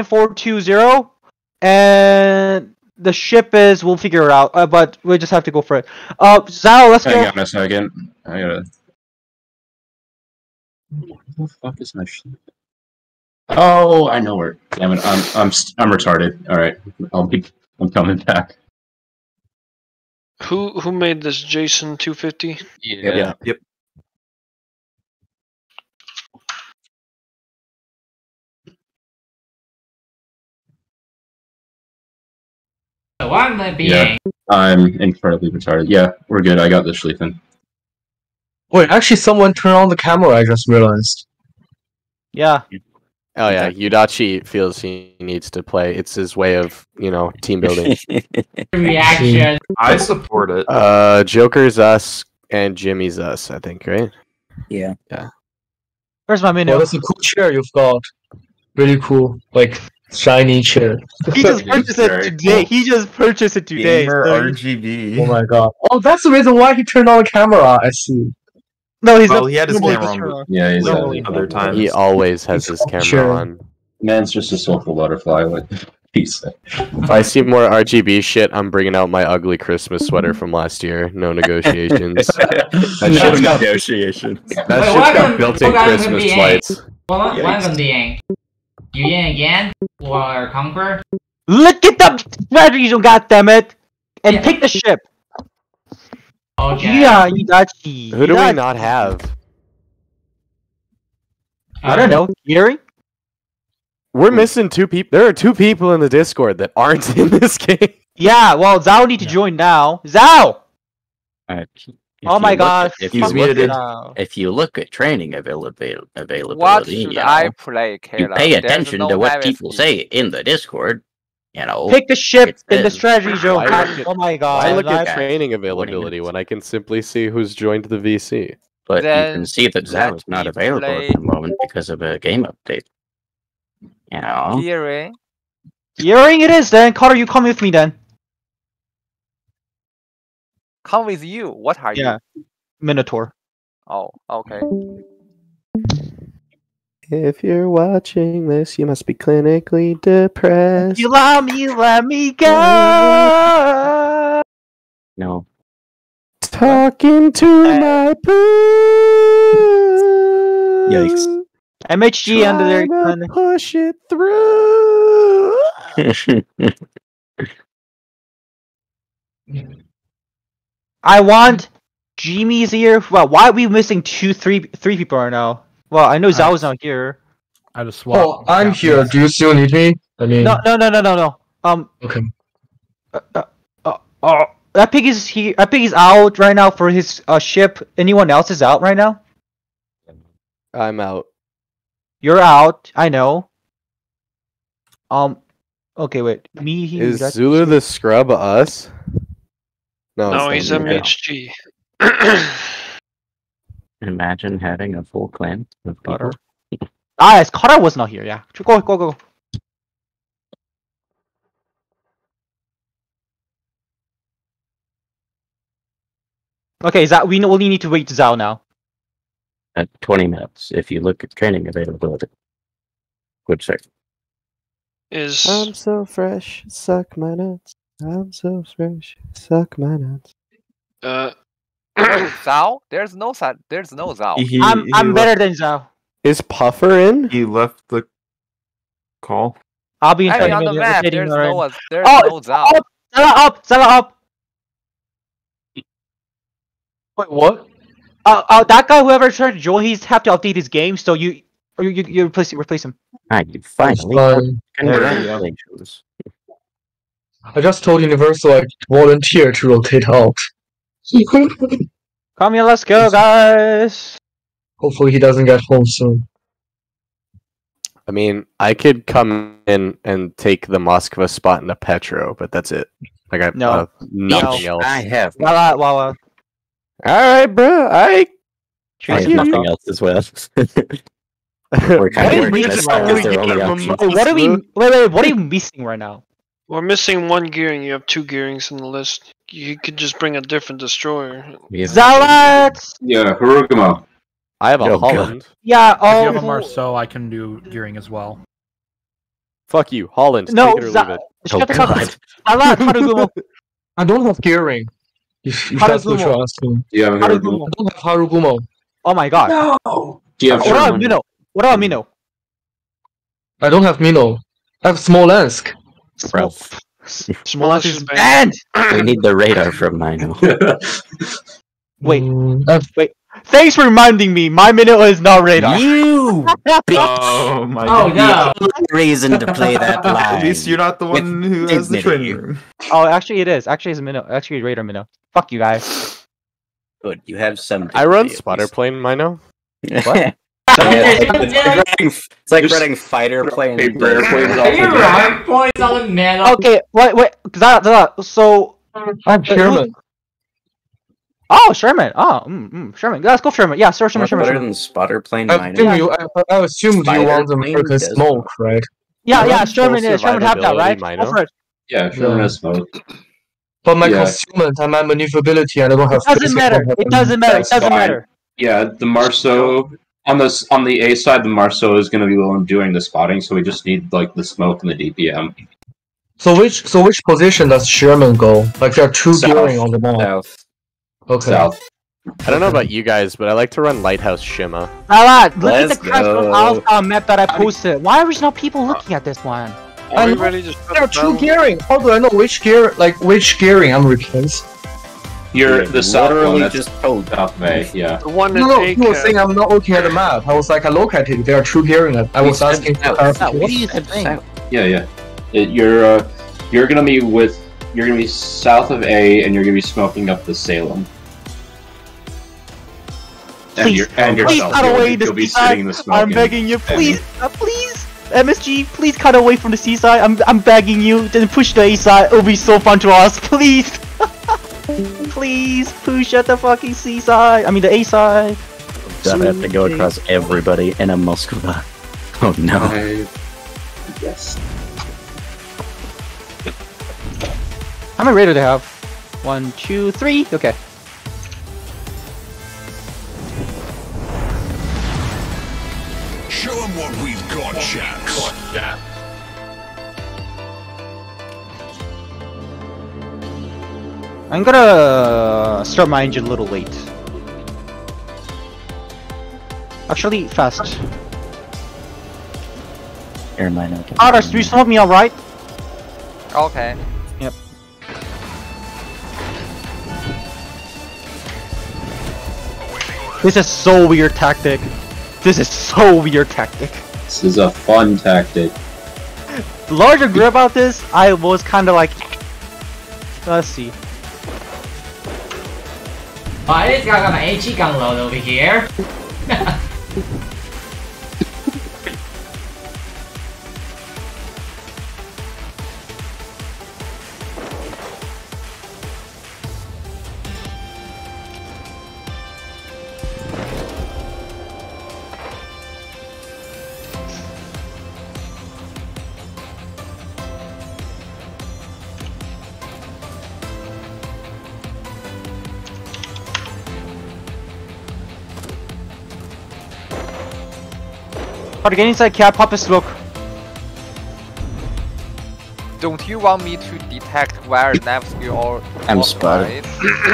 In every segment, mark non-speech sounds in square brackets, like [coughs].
19420, and the ship is we'll figure it out. Uh, but we just have to go for it. Uh, Zao, let's Hang go. on a second. I gotta. Where the fuck is my shit? Oh, I know where. Damn it! I'm I'm I'm retarded. All right, I'll be. I'm coming back. Who who made this Jason 250? Yeah. Yep. One the being. Yeah. I'm incredibly retarded. Yeah, we're good. I got this, Schlieffen. Wait, actually, someone turned on the camera. I just realized. Yeah. Oh yeah, Yudachi feels he needs to play. It's his way of, you know, team building. [laughs] Reaction. I support it. uh, Joker's us and Jimmy's us, I think, right? Yeah. Where's my menu? Well, that's a cool chair you've got. Really cool, like shiny chair. he just purchased it today. He just purchased it today. Gamer so- RGB. Oh my god. Oh, that's the reason why he turned on the camera. I see. No, he's Well, not. he had his camera on, turn but- on. Yeah, he's No, uh, other times. He always has his camera Sure. on. Man's just a soulful butterfly. Like [laughs] peace. If I see more RGB shit, I'm bringing out my ugly Christmas sweater from last year. No [laughs] negotiations. that shit's got, that Wait, shit's welcome- got built-in Christmas BA. lights. One Yikes. one the being. You in again or conquer? Look at the strategies, you goddammit! And Yeah. take the ship. Okay. Yeah, you got Yudachi. Who do we not have? I don't know. Gary? We're missing two people. There are two people in the Discord that aren't [laughs] in this game. Yeah, well, Zao need to join now. Zao! Alright, if Oh my look gosh. at- If He's you look muted. at if you look at training avail- avail- What availability, you should know, I play, you pay attention no to what people MSP. say in the Discord. You know, Pick the ship in the in. strategy zone. Why look at- Oh my god! I look at I- training availability when I can simply see who's joined the VC. but you can see that let is not available play. at the moment because of a game update. You know, Hearing. Earring it is then. Carter, you come with me then. Come with you. What are Yeah. you? Minotaur. Oh, okay. If you're watching this, you must be clinically depressed. You let me, let me go. no. Talking to my poo. Yikes. MHG under there. Trying to push it through. [laughs] [laughs] I want Jimmy's here. Well, why are we missing two, three, three people right now? Well, I know Zao's not here. I just swap. Oh, I'm here. Do you still need me? I mean, No, no, no, no, no, no. Um, okay. uh, uh, uh, uh, that pig is here. That pig is out right now for his uh, ship. Anyone else is out right now? I'm out. You're out. I know. Um. Okay, wait. Me. He, Is Zulu the scrub us? No, No, he's not Zulu. MHG. Imagine having a full clan with people. Carter. Ah, yes, Carter was not here. Yeah. Go, go, go. Okay, Zao, we only need to wait to Zao now. At 20 minutes, if you look at training availability. Good sec. Is I'm so fresh, suck my nuts. I'm so fresh, suck my nuts. uh [coughs] Wait, Zao? There's no Zao. There's no Zao. He, I'm, he I'm left, better than Zao. Is Puffer in? He left the call. I'll be in I 20 mean, on the minutes. map, waiting there's already. no, there's Oh, no Zao. up, Zala up, Zala up. Wait, what? Uh, uh, that guy, whoever tried to join, he's have to update his game. So you, you, you, you replace replace him. Ah, you finally. Fine. Congratulations. I just told Universal I volunteer to rotate out. [laughs] Come here, let's go, guys. Hopefully he doesn't get home soon. I mean, I could come in and take the Moskva spot in the Petro, but that's it. Like I No. uh, nothing No, else. I have. Zala, Wawa. All right, bro. I I have nothing else as well. [laughs] We're kind What of is working missing this right out now? as their only option. What are we? Wait, wait, what are you missing right now? We're missing one gearing. You have two gearings in the list. You could just bring a different destroyer. We have- Zalat. Yeah, Harugumo. I have a Oh, God. Holland. Yeah. If you have a Oh. Marceau, I can do gearing as well. Fuck you, Holland. No, take it or leave it. shut Oh, the fuck up. God. Harugumo. [laughs] I don't have gearing. If, if How that's what you're asking. Do you Harugumo. I don't have Harugumo. Oh my god. No. Do you have What about Mino? What about Mino? I don't have Mino. I have Smolensk. Bro, Smolensk is is banned. we need the radar from Mino. [laughs] Wait. Mm, I have Thanks for reminding me. My Mino is not radar. You [laughs] Oh my Oh god. no! reason to play that line. [laughs] At least you're not the With one who has the dignity. training room. Oh, actually, it is. Actually, it's a Mino. Actually, it's radar Mino. Fuck you guys. Good, you have some. I run spotter plane, Mino. What? It's, like, it's running, it's like running fighter plane. Paper airplanes Are you right? Points on the middle. Okay, wait, wait. That, that, so. I have Sherman. Oh, Sherman. Oh, mm, mm, Sherman. Let's go, Sherman. Yeah, sir, Sherman, Sherman, better Sherman. than spotter plane. I Mino. assume you. I, I assumed you Spider want the plane American does smoke, right? Yeah, yeah, Sherman is. Sherman have that, right? Go for it. Yeah, Sherman has smoke. But my Yeah. concealment and my maneuverability, and I don't have. It doesn't matter. It doesn't matter. It doesn't fine. matter. Yeah, the Marceau on this on the A side, the Marceau is going to be the one doing the spotting, so we just need like the smoke and the DPM. So which so which position does Sherman go? Like there are two South. gearing on the map. South. Okay. South. I don't know about you guys, but I like to run Lighthouse Shima. Alright, look Let's at the crash go. of Alpha map that I posted. Why are there no people looking at this one? Are we And ready to shut There are two gearing. How do I know which gear like which gearing I'm replaced? You're You the south one. literally That's just told. South Bay. Yeah. The one No, no, A you were saying I'm not looking at the map. I was like I look at It They are two gearing. I was said asking for south. What do you think? Yeah, yeah. It, you're uh, you're gonna be with you're gonna be south of A, and you're gonna be smoking up the Salem. And you're and Please yourself. cut You'll, away be- the you'll be seaside. sitting the. I'm begging you, please, uh, please, MSG, please cut away from the seaside. I'm, I'm begging you. Then push the A side. It'll be so fun to us, [laughs] please. Please push at the fucking C side. I mean the A side. Gonna have to go across everybody in a Moskva. [laughs] Oh no. I- Yes. How many radar do they have? One, two, three. Okay. Show them what we've got, chaps. I'm gonna uh, start my engine a little late. Actually, fast. Here, Mino. Otters, do you smoke me alright? Okay. Yep. This is so weird tactic. This is so weird tactic. This is a fun tactic. The larger grew about this, I was kind of like, let's see. Oh, this guy got an HE gun load over here. [laughs] How to get inside cab, pop a smoke. Don't you want me to detect where Nevsky or I'm spotted.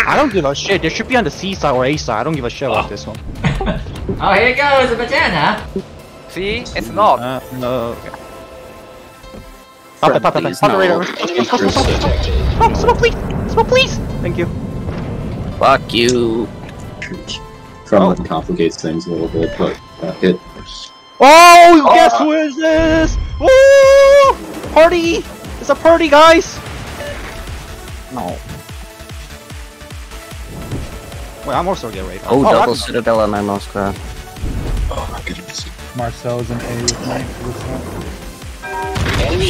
I don't give a shit. They should be on the C side or A side. I don't give a shit about this one. [laughs] Oh, here goes a banana. See, it's not. Uh, no. Pop it, pop it, pop it no. radar. Smoke, smoke, please. Smoke, please. Thank you. Fuck you. Kremlin complicates things a little bit, but uh, it. Oh, oh, guess uh, who is this? Woo! Party! It's a party, guys! No. Wait, I'm also getting ready. Oh, oh, double that's- Citadel on my Moskva. Oh my goodness. Marcel's an A with me. What's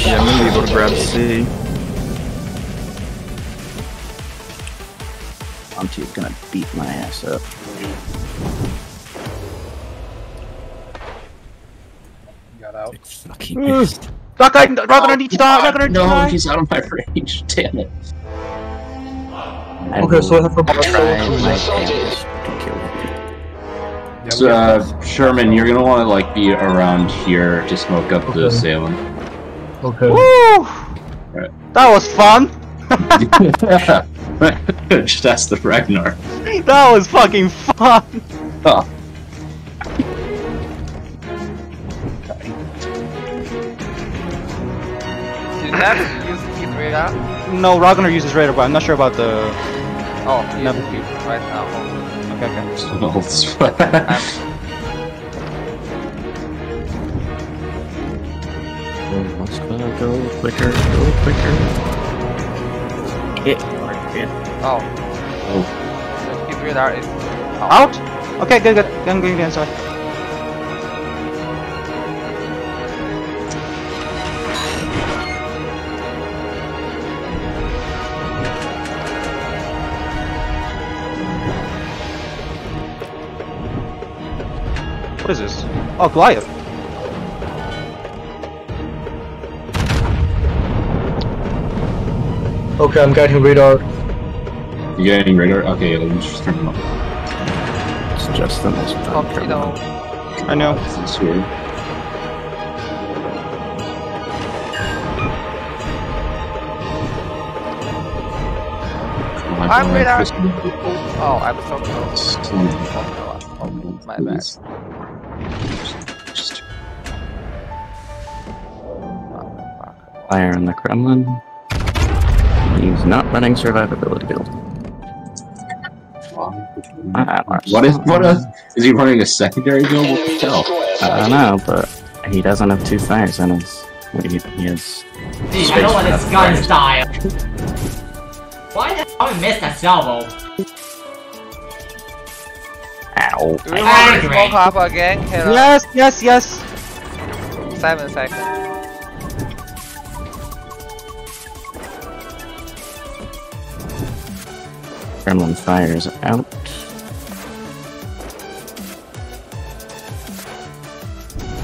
Yeah, I'm gonna be able to grab C. Monty's gonna beat my ass up. Got out. Fucking Ugh. pissed. Rock guy, rock gonna need die, rock gonna need No, die. he's out of my range. [laughs] Damn it. I Okay, so I have a will try my damnedest to kill him. Yeah, So, uh, Sherman, you're gonna want to like be around here to smoke up the Okay. Salem. Okay. Woo! That was fun. [laughs] Just ask the Ragnar. [laughs] That was fucking fun. Oh. Did that [laughs] use his radar? No, Ragnar uses radar, but I'm not sure about the. Oh, he Never. uses it right now. Okay, okay. [laughs] Let's [laughs] mm, go, go quicker, go quicker. Hit. Oh. Oh. His radar is Out? Okay, good, good. I'm going inside. What is this? Oh, Goliath. Okay, I'm getting radar. You getting radar? Okay, let me just turn them off. It's just the most torpedo. I know. This is weird. I'm radar. Oh, I'm so close. Oh, my bad. Fire in the Kremlin. He's not running survivability build. Ah, What is what is is he running a secondary build? What the hell? I don't know, but he doesn't have two fires in his. He, he has. Dude, I don't want this gun style. Why the hell I missed that salvo? Ow. Do we want to smoke up again? Yes, yes, yes. Seven seconds. Kremlin fires out.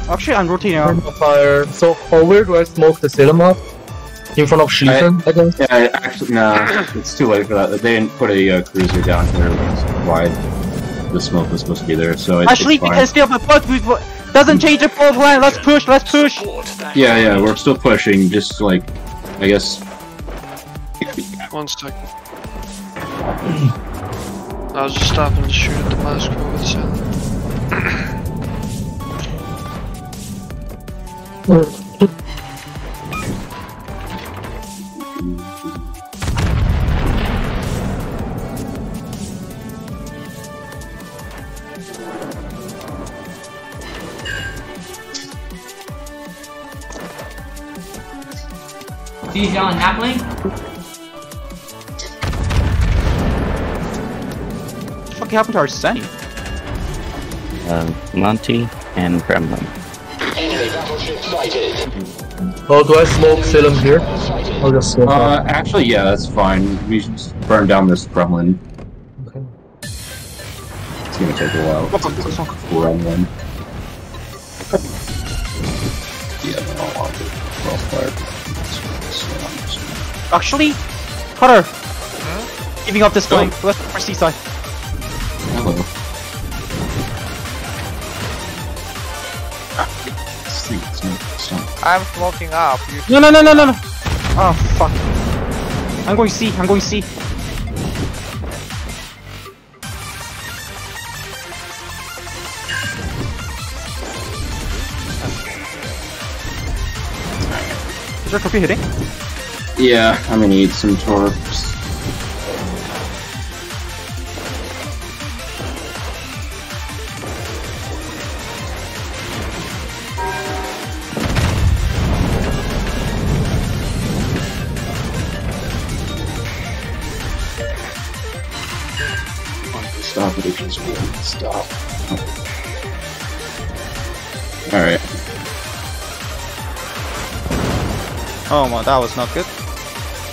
Actually, I'm rotating around. Fire. So, how where do I smoke the Silema? In front of Schlieffen, I, guess? Yeah, I- actually, no, it's too late for that. They didn't put a uh, cruiser down here wide. The smoke was supposed to be there, so it's, Actually, it's we fine. can still but we doesn't change the full plan. Let's push. Let's push. Yeah, yeah, we're still pushing. Just like, I guess. One second. I was just stopping to shoot at the Moscow with Sally. Easy on Napling? Happened to our Senny? Uh, Monty and Kremlin. Oh, do I smoke Salem here? I'll just smoke Uh, actually, yeah, that's fine. We should just burn down this Kremlin. Okay. It's gonna take a while. Kremlin. Yeah, then I'll want it. Well fired. Actually, Cutter. Giving up this flank. Let's push seaside. I'm smoking up. You No, no, no, no, no, no. Oh fuck. I'm going C. I'm going C. Is your torpedo hitting? Yeah, I'm gonna need some torps. That was not good.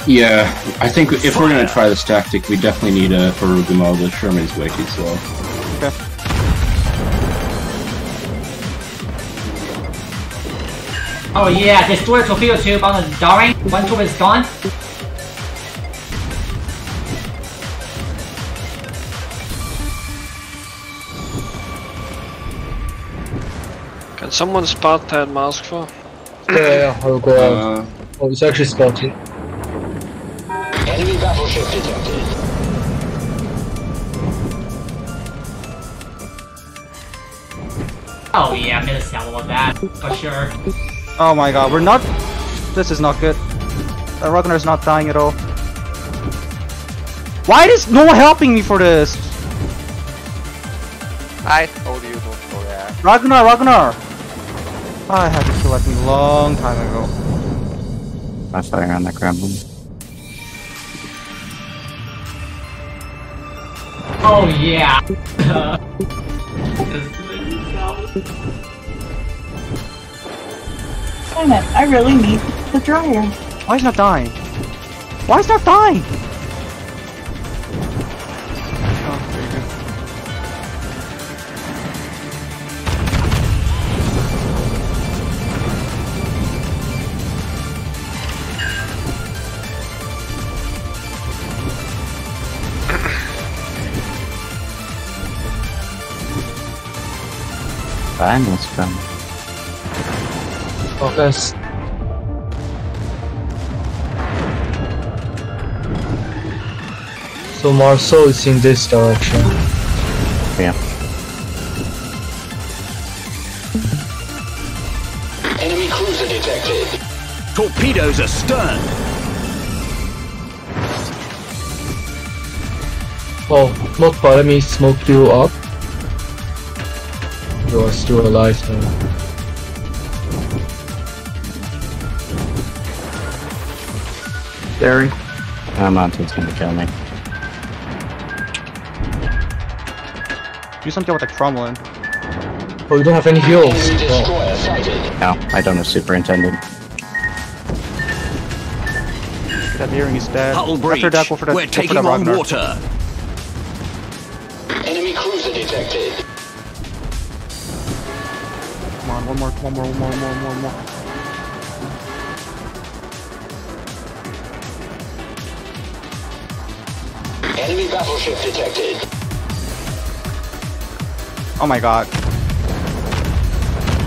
Yeah, I think if we're gonna try this tactic, we definitely need a Harugumo. The Sherman's way too slow. Okay. Oh yeah, destroy torpedo tube on the Daring. One tube is gone. Can someone spot that Moskva? Yeah, yeah, I'll go out. Uh, Oh, it's actually spotted. Enemy battleship detected. Oh yeah, I'm gonna sell all of that for sure. Oh my god, we're not. This is not good. Uh, Ragnar's not dying at all. Why is no one helping me for this? I told you don't go there. Ragnar, Ragnar! I had to kill that thing a long time ago. I'm firing on the Kremlin. Oh yeah. [laughs] Damn it, I really need the dryer. Why is it not dying? Why is it not dying? Fine, let's come. Oh, guys. So Marceau is in this direction. Yeah. Enemy cruiser detected. Torpedoes astern. Oh, not bad, let me smoke you up. You are still alive now. Derry. Uh, Monty's gonna kill me. Do something with the Kremlin. Oh, you don't have any heals. Oh. No, I don't have superintendent. That earring is dead. Hull After breach. that, go for the, We're go for taking the on water. Come on, one more, one more, one more, one more, one more. Enemy battleship detected. Oh my god.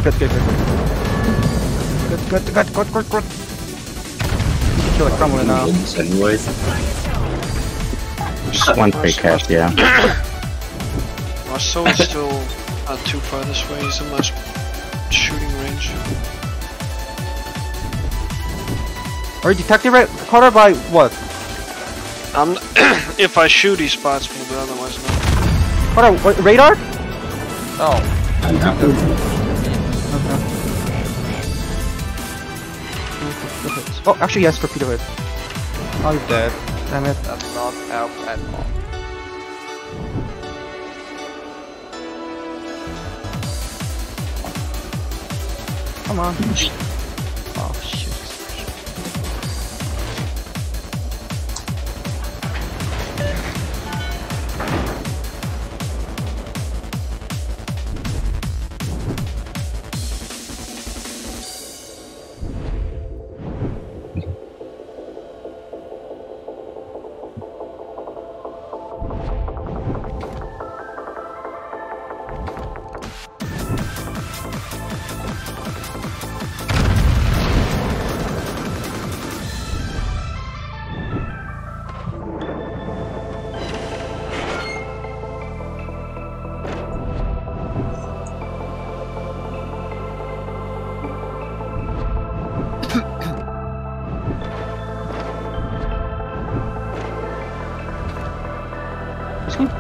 Good, good, good, good. Good, good, good, good, good, good. Kill the Kremlin now. anyways. One free cash, yeah. Marceau is still uh, not too far this way. He's in my Are you detected right, Carter by what? I'm [clears throat] if I shoot, he spots me, but otherwise no. Carter, what, radar? Oh. I'm [laughs] happy. Oh, actually yes, torpedo hit. Oh, you're dead. Damn it. That's not help at all. Come on. Oh,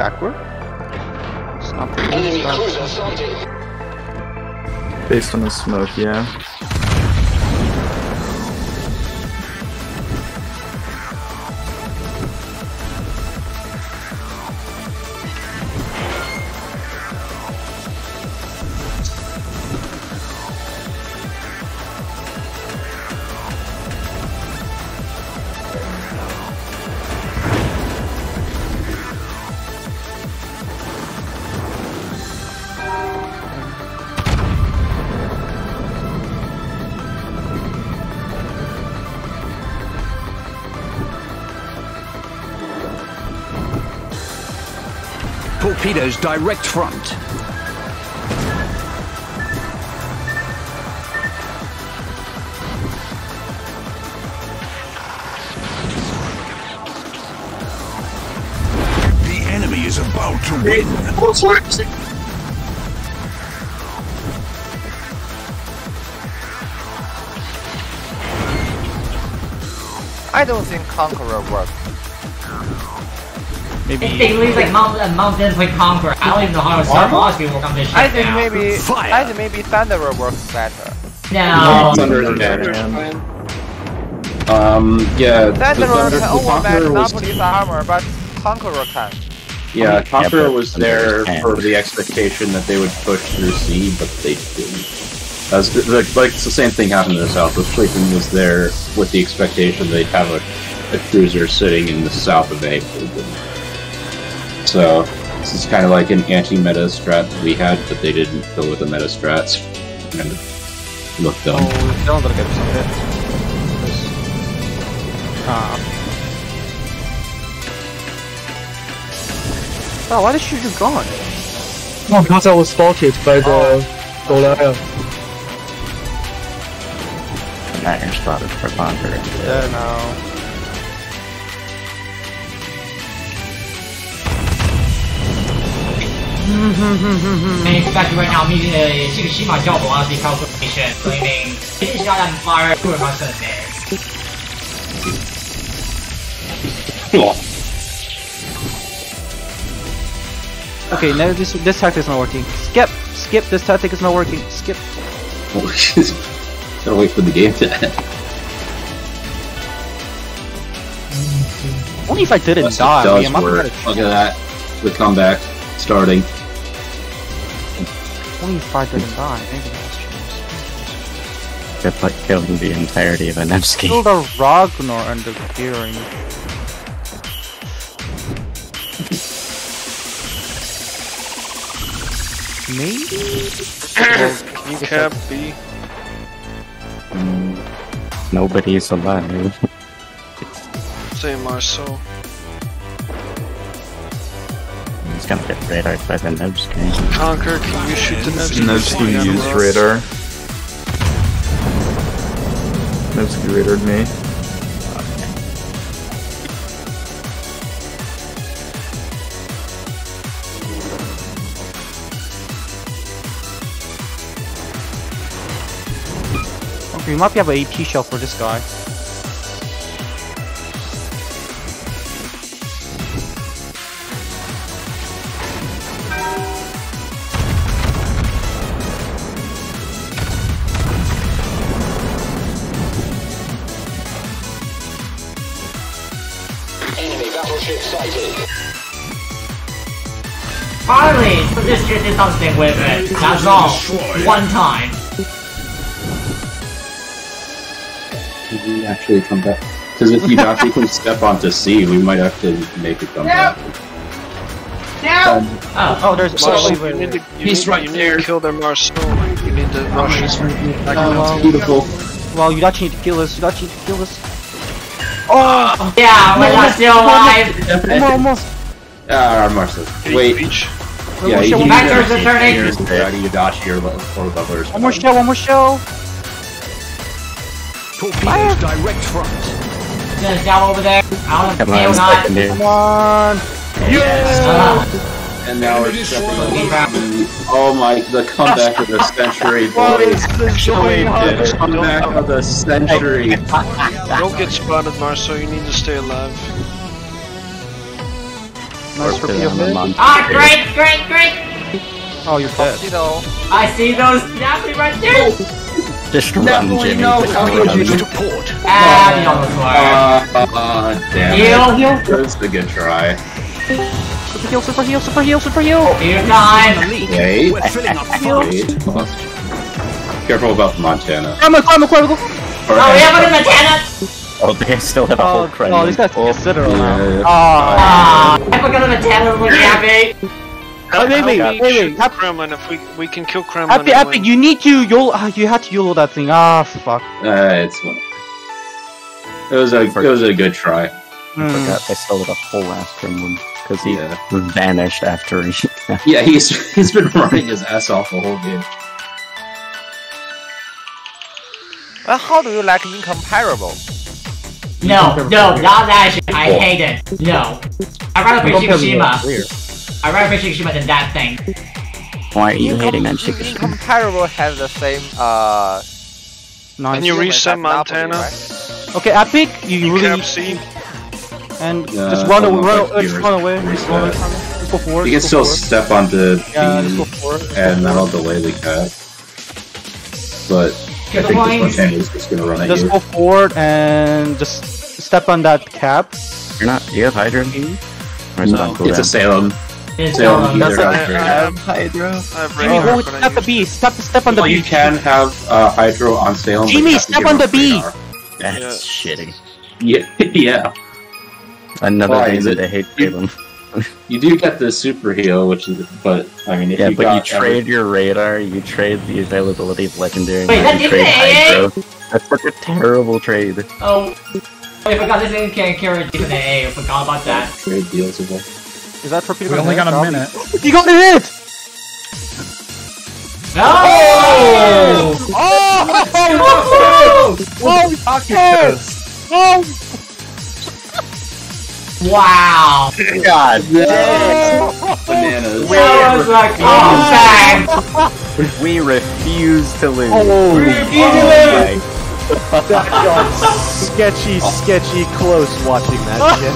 backward. It's not Enemy it's not- cruiser sighted. Based on the smoke, yeah. torpedoes direct front. The enemy is about to win. I don't think Conqueror works works. If they lose like Mount, uh, Mountains like Conqueror, I don't even know how to start boss people come this shit I think now. maybe I think maybe Thunderer works better. No. Thunder is better. Um, yeah, the Thunderer Thunder, can the overmatch Conqueror was, Napoli's armor, but Conqueror can. yeah, Conqueror but was there for the expectation that they would push through sea, but they didn't. As like, like it's the same thing happened in the south. The Clayton was there with the expectation they'd have a, a cruiser sitting in the south of A. but they didn't. So this is kind of like an anti-meta strat we had, but they didn't go with the meta strats. And it looked dumb. Oh, don't gonna get some hit. Ah. Oh, why did she just gone? No, because I was spotted by the Goliath. Niner spotted for Conqueror. Yeah, no. and right now, meeting a job the calculation, claiming it is not okay, now this this tactic is not working. Skip, skip. This tactic is not working. Skip. Gotta wait for the game to end. Only if I didn't Unless die. It does man, work. Look at that. The comeback starting. Only if I didn't die. Maybe that's true. Good luck killing the entirety of an Nevsky. Kill the Ragnar and the Gearing. Maybe? you cap B. Nobody's alive. [laughs] Say Marceau. He's gonna get radared by the Nevsky. Conquer, can you shoot the Nevsky? Nevsky Yeah, used well. radar. Nevsky radared me. Okay, we might be have an AP shell for this guy. Did something with it. That's all. One time. Did we actually come back? Because if you actually can step onto C, we might have to make it come back. Um, Oh, Oh, there's. Marceau, wait, wait, you wait, need wait. to, you need, you need to kill their Marceau. You need to rush it. Oh, beautiful. Well, you actually need to kill us. You actually need to kill us. Oh! Yeah, we're not still alive. One more, one more. Ah, Marcel. Beach, Wait. Beach. Yeah, One more need Back shell. towards the turning. Here's the how dodge your le- or levelers. One more shell. One more shell. Torpedoes direct front. Just down over there. I don't Come know, on, not. Come on. Uh, And now we're stepping into Oh my, the comeback of the century, [laughs] What boys. is this going on? The comeback of the century. [laughs] Don't get spotted, Marceau. You need to stay alive. Nice for Work it on the PFA. ah, great, great, great. Oh, you're dead. I see those snapping right there. Just run, Jimmy. Just run. To port. Ah, the almost worked. Uh, uh, damn Heal, it. That's a good try. Super heal, super heal, super heal, super heal. heal time. Wait, We're filling up fast. wait. lost. Careful about the Montana. Climb, climb, climb, go. Oh, we have a Montana. Oh, they still have a whole Oh, crane. oh, these guys can consider now. Yeah. Ah. Ah, I forgot the Montana was happy. Oh, wait, wait, Help me wait, shoot wait. Happy, Kremlin if we we can kill Kremlin. happy, and epic. win. You need to YOLO. ah, You had to YOLO that thing. Ah, fuck. Uh, it's one. It was a it was a good try. I forgot they still had a whole ass Kremlin because he Yeah. vanished after he. [laughs] Yeah, he's he's been running his ass off the whole game. Well, how do you like incomparable? No, no, not that shit. I hate it. No. I'd rather play Don't tell me Shima. I'd rather play Shikishima than that thing. Why are you Incom- hating on Shikishima? Incomparable has the same uh. Nice. Can you humans reset as Napoli, Montana? right? Okay, Epic, you You really cap C. and Yeah, just run away. Run, uh, just run away. Just run away reset. from. Just go for. You can still go for it. step onto Yeah, just go B, for it. and that'll delay the cap. But I think this Montana is just gonna run at Just you. go forward and just step on that cap. You're not. You have Hydro? Or is it No, on it's a? Salem. It's Salem um, either I, I have, Hydro. I have Jimmy, radar, go step the use- B. Step, step on the Well, B. you can have uh, Hydro on Salem. but you Jimmy, step on the B. radar. That's shitty. Yeah, [laughs] yeah. Another Why? reason to hate Salem. You do get the super heal, which is, but I mean, if Yeah, you but you trade every- your radar, you trade the availability of legendary, Wait, and that you trade AA? Hydro. That's such a terrible trade. Oh, I forgot this thing can't carry Jason AA. I forgot about that. trade deals with it. Is that torpedo? We gonna only got a Probably. minute. [laughs] You got the hit! No! Oh! Oh! oh! oh yes! Oh! Wow! God Bananas. That was a comeback! [laughs] We refuse to lose. Oh! that [laughs] got sketchy, sketchy close watching that shit.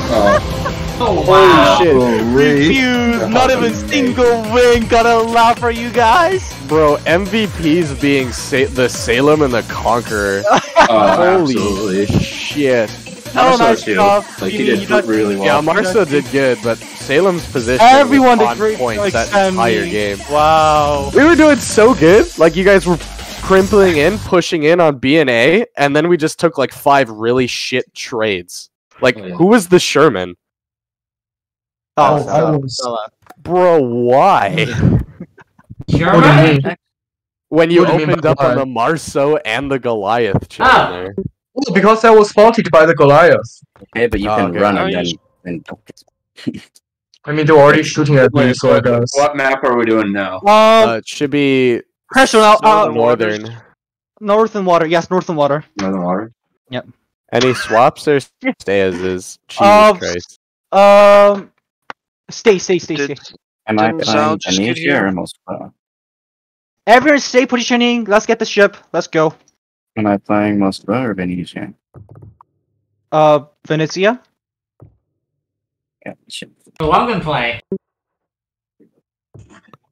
Oh Holy wow! shit. Refuse! Not even single win got a laugh for you guys! Bro, MVPs being Sa- the Salem and the Conqueror. Uh, [laughs] Holy absolutely. shit. Oh, Marcel nice too. job. Like he Jimmy, did really well. Yeah, Marcel did good, but Salem's position Everyone was did on great point like that Sammy. entire game. Wow. We were doing so good. Like you guys were crimpling in, pushing in on B and A, and then we just took like five really shit trades. Like Oh, yeah. who was the Sherman? Oh, I was. Bro, why? [laughs] What do you Sherman? mean? when you What do you mean opened up on the Marceau and the Goliath chain Ah. There. Well, because I was spotted by the Goliath. Okay, but you Oh, can okay. run Oh, and you then. just- [laughs] I mean, they were already shooting at me, so I guess. what map are we doing now? Um, Uh, it should be pressure now. Uh, Northern northern. Northern water. Yes, Northern water. Northern Water. Yep. Any swaps or [laughs] stay as is? Jesus Uh, Christ. Um, stay, stay, stay, Did, stay. Am I playing Zal just get Amnesia here? or Moskva? Everyone stay positioning. Let's get the ship. Let's go. Am I playing Moskva or Venezia? Uh, Venezia. Yeah, shit. So I'm gonna play.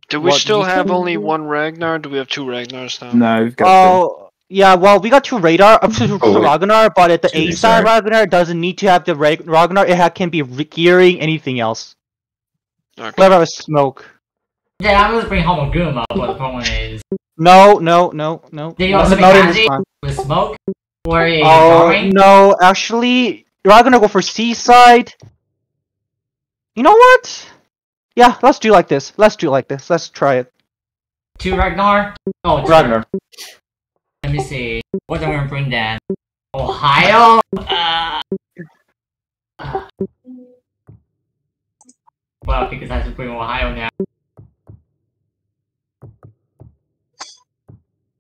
do we What, still you have only one Ragnar? Do we have two Ragnars now? No, we've got Oh, yeah. Well, we got two radar up to Oh, wait. Ragnar, but at the Two A things, side sorry. Ragnar doesn't need to have the Rag- Ragnar. It can be gearing anything else. Okay. Let have a smoke. Yeah, I'm gonna bring Homoguma, but the problem is, No, no, no, no. Did you Not- also not make in this Andy? time. with smoke or a Oh farming? no, actually, Ragnar go for seaside. You know what? Yeah, let's do like this. Let's do like this. Let's try it. To Ragnar? Oh, two. Ragnar. Let me see. What am I gonna bring then? Ohio? Uh, well, because I have to bring Ohio now.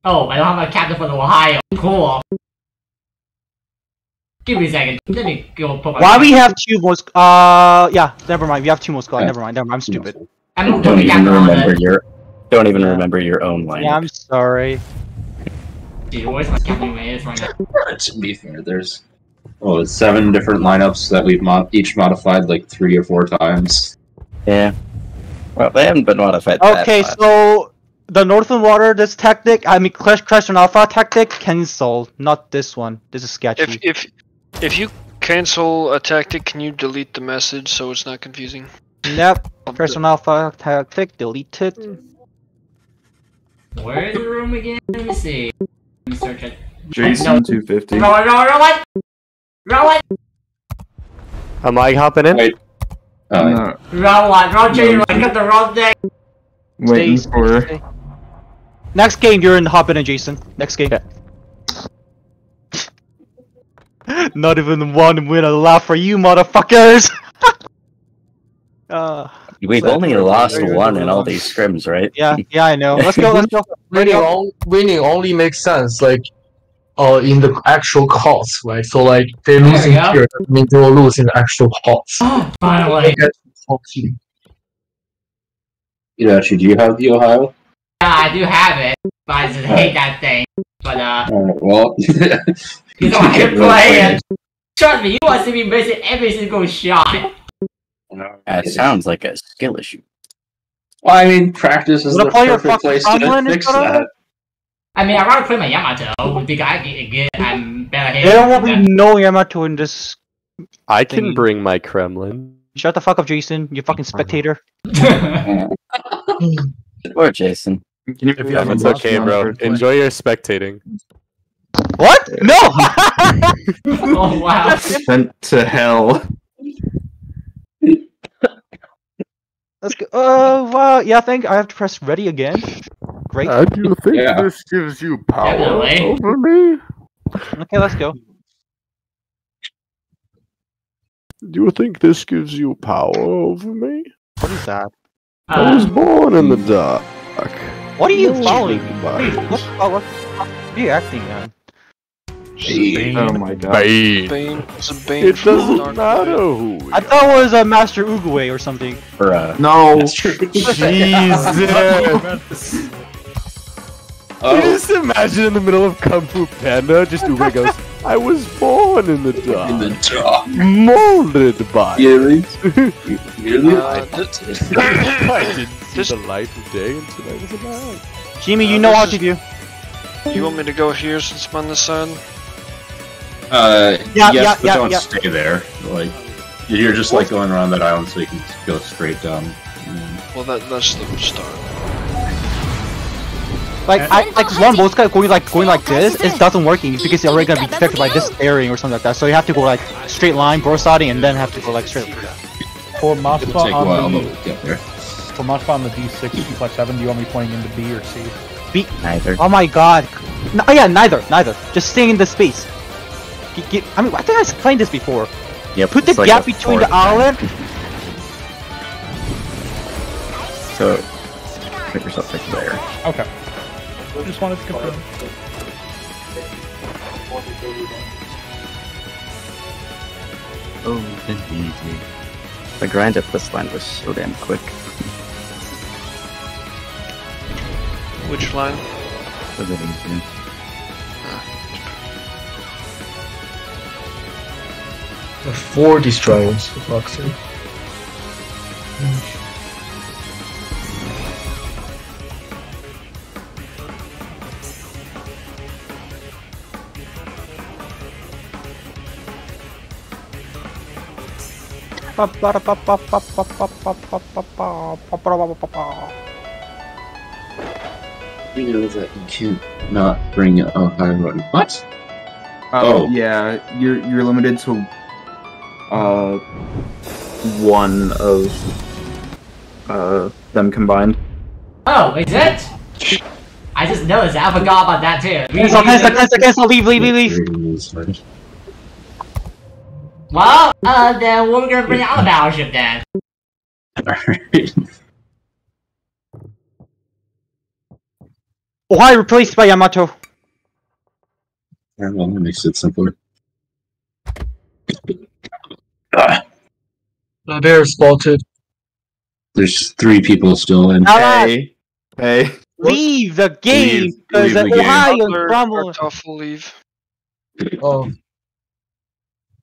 Oh, I don't have a captain for the Ohio. Cool. Give me a second. Let me go put my. Why we have two most? Uh, yeah. Never mind. We have two most. Yeah. Never mind. Never mind. I'm stupid. I'm gonna Don't even captain remember your. Don't even Yeah. remember your own line. Yeah, I'm sorry. Dude, where's my captain in right now? [laughs] To be fair, there's oh, it's seven different lineups that we've mod- each modified like three or four times. Yeah. Well, they haven't been modified. that Okay, much. so the Northern Water, this tactic, I mean, Clash, Clash and Alpha tactic, cancel. Not this one. This is sketchy. If if if you cancel a tactic, can you delete the message so it's not confusing? Yep. Clash and Alpha tactic, deleted. Where is the room again? Let me see. Let me search it. Jason 250. Roll it, roll it, roll it! Roll it! Am I hopping in? Wait. Uh, No, Roll it, roll it, I got the wrong thing! waiting Stay- for. stay. Next game, you're in Hoppin and Jason. Next game. [laughs] Not even one win a laugh for you, motherfuckers! [laughs] uh, We've only lost good. one in all these scrims, right? yeah, [laughs] yeah, I know. Let's go, let's go. Winning, on, winning only makes sense, like, uh, in the actual costs, right? So, like, they're There losing we go. here. I mean, they will lose in the actual costs. [gasps] Oh, finally! They get costs. You know, actually, do you have the Ohio? Yeah, I do have it, but I just hate that thing. But uh, Alright, well, you know I can play it. Trust me, you want to see me miss every single shot. That sounds like a skill issue. Well, I mean, practice is Wanna the perfect fucking place to Kremlin fix that. I mean, I'd rather play my Yamato because I get good. I'm better hit. There won't be no Yamato in this. I can Thingy. bring my Kremlin. Shut the fuck up, Jason. You fucking spectator. [laughs] Or Jason. Can you If you have a it's okay, bro. Enjoy your spectating. What? [laughs] No! oh wow. [laughs] Sent to hell. Let's go. Oh, wow. Yeah, I think I have to press ready again. Great. do you think Yeah. this gives you Definitely. over me? Okay, let's go. Do you think this gives you power over me? What is that? I was Uh, born in the dark. What are you No following? What, oh, what, what are you acting on? Oh my god. Bane. Bane. It's a Bane It from doesn't matter who we I thought it was uh, Master Oogway or something. Bruh. No. [laughs] Jesus! [laughs] [laughs] Oh. Just imagine in the middle of Kung Fu Panda, just Uwe goes, I was born in the dark, In the dark. molded by Really? Really? Uh, th- I didn't [laughs] see This- the light of day until I was a man. Jimmy, you Uh, know this how is- to do. you want me to go here since I'm on the sun? Uh, Yeah, yes, yeah, but yeah, don't yeah. stay there. Like, you're just like going around that island so you can go straight down. Mm. Well, that that's the start. Like, I like one boat's kind of going like going like this. It doesn't working because you're already gonna be affected by this airing or something like that. So you have to go like straight line, broadside, and then have to go like straight. For It'll Moskva take a on the we'll get there. for Moskva on the D6 2 plus 7, do you want me pointing into B or C? Be Neither. oh my god. No, oh yeah, neither, neither. Just stay in the space. G- g- I mean, I think I explained this before. Yep. Put the like gap between the island. So, put yourself right there. Okay. Just wanted to confirm. Oh, easy. The grind up this line was so damn quick. Which line? Was it easy? Four destroyers, for fuck's sake. Mm. You know that you can't not bring a high run. What? Oh, Oh. yeah, you're you're limited to uh one of uh them combined. oh, is it? I just noticed. I forgot about that too. Cancel, cancel, cancel, cancel. Leave, leave, leave, leave. [laughs] Well, uh, then we're gonna bring out the battleship then. Ohio replaced by Yamato. Well, that makes it simpler. Uh, they're spotted. there's three people still in. Hey, hey. leave the game because leave the game. Ohio Butler crumbled. Tough will leave. Oh,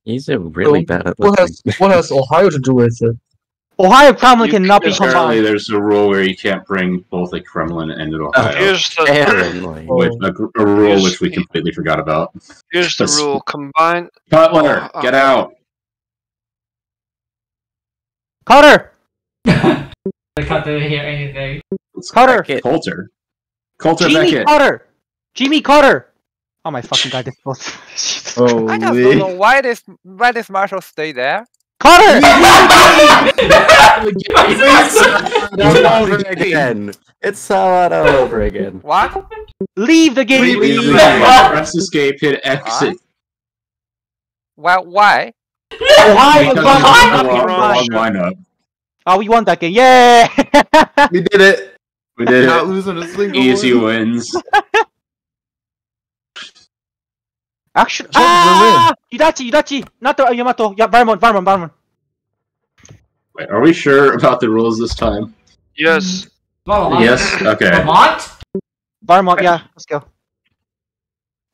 He's a really Well, bad at what has what has [laughs] Ohio to do with it? Ohio Kremlin You cannot be can- Apparently, combined. there's a rule where you can't bring both a Kremlin and an Ohio. Here's the Apparently. [laughs] Which, a, a rule Here's- which we completely forgot about. here's the That's- rule. Combine. Cutler, Oh, get uh, out! Carter, I [laughs] can't do hear anything. Carter, Beckett. Coulter. Coulter Jimmy Beckett. Carter, Jimmy Carter. Oh my fucking god, this was. [laughs] Jesus I just don't know why this why this Marshall stay there. Carter. all over again. It's all over again. What? Leave the game. Leave the please. game. Press escape, hit exit. Why? Why? Ohio Because Kremlin the be wrong, wrong lineup. Oh, we won that game. Yeah. [laughs] We did it. We did Not it. losing a single Easy one. wins. [laughs] Actually, Just ah, Yudachi, Yudachi, not the uh, Yamato. Yeah, Barmon, Barmon, Barmon. Wait, are we sure about the rules this time? Yes. Well, Yes. Okay. Vermont? Varmont, yeah, let's go.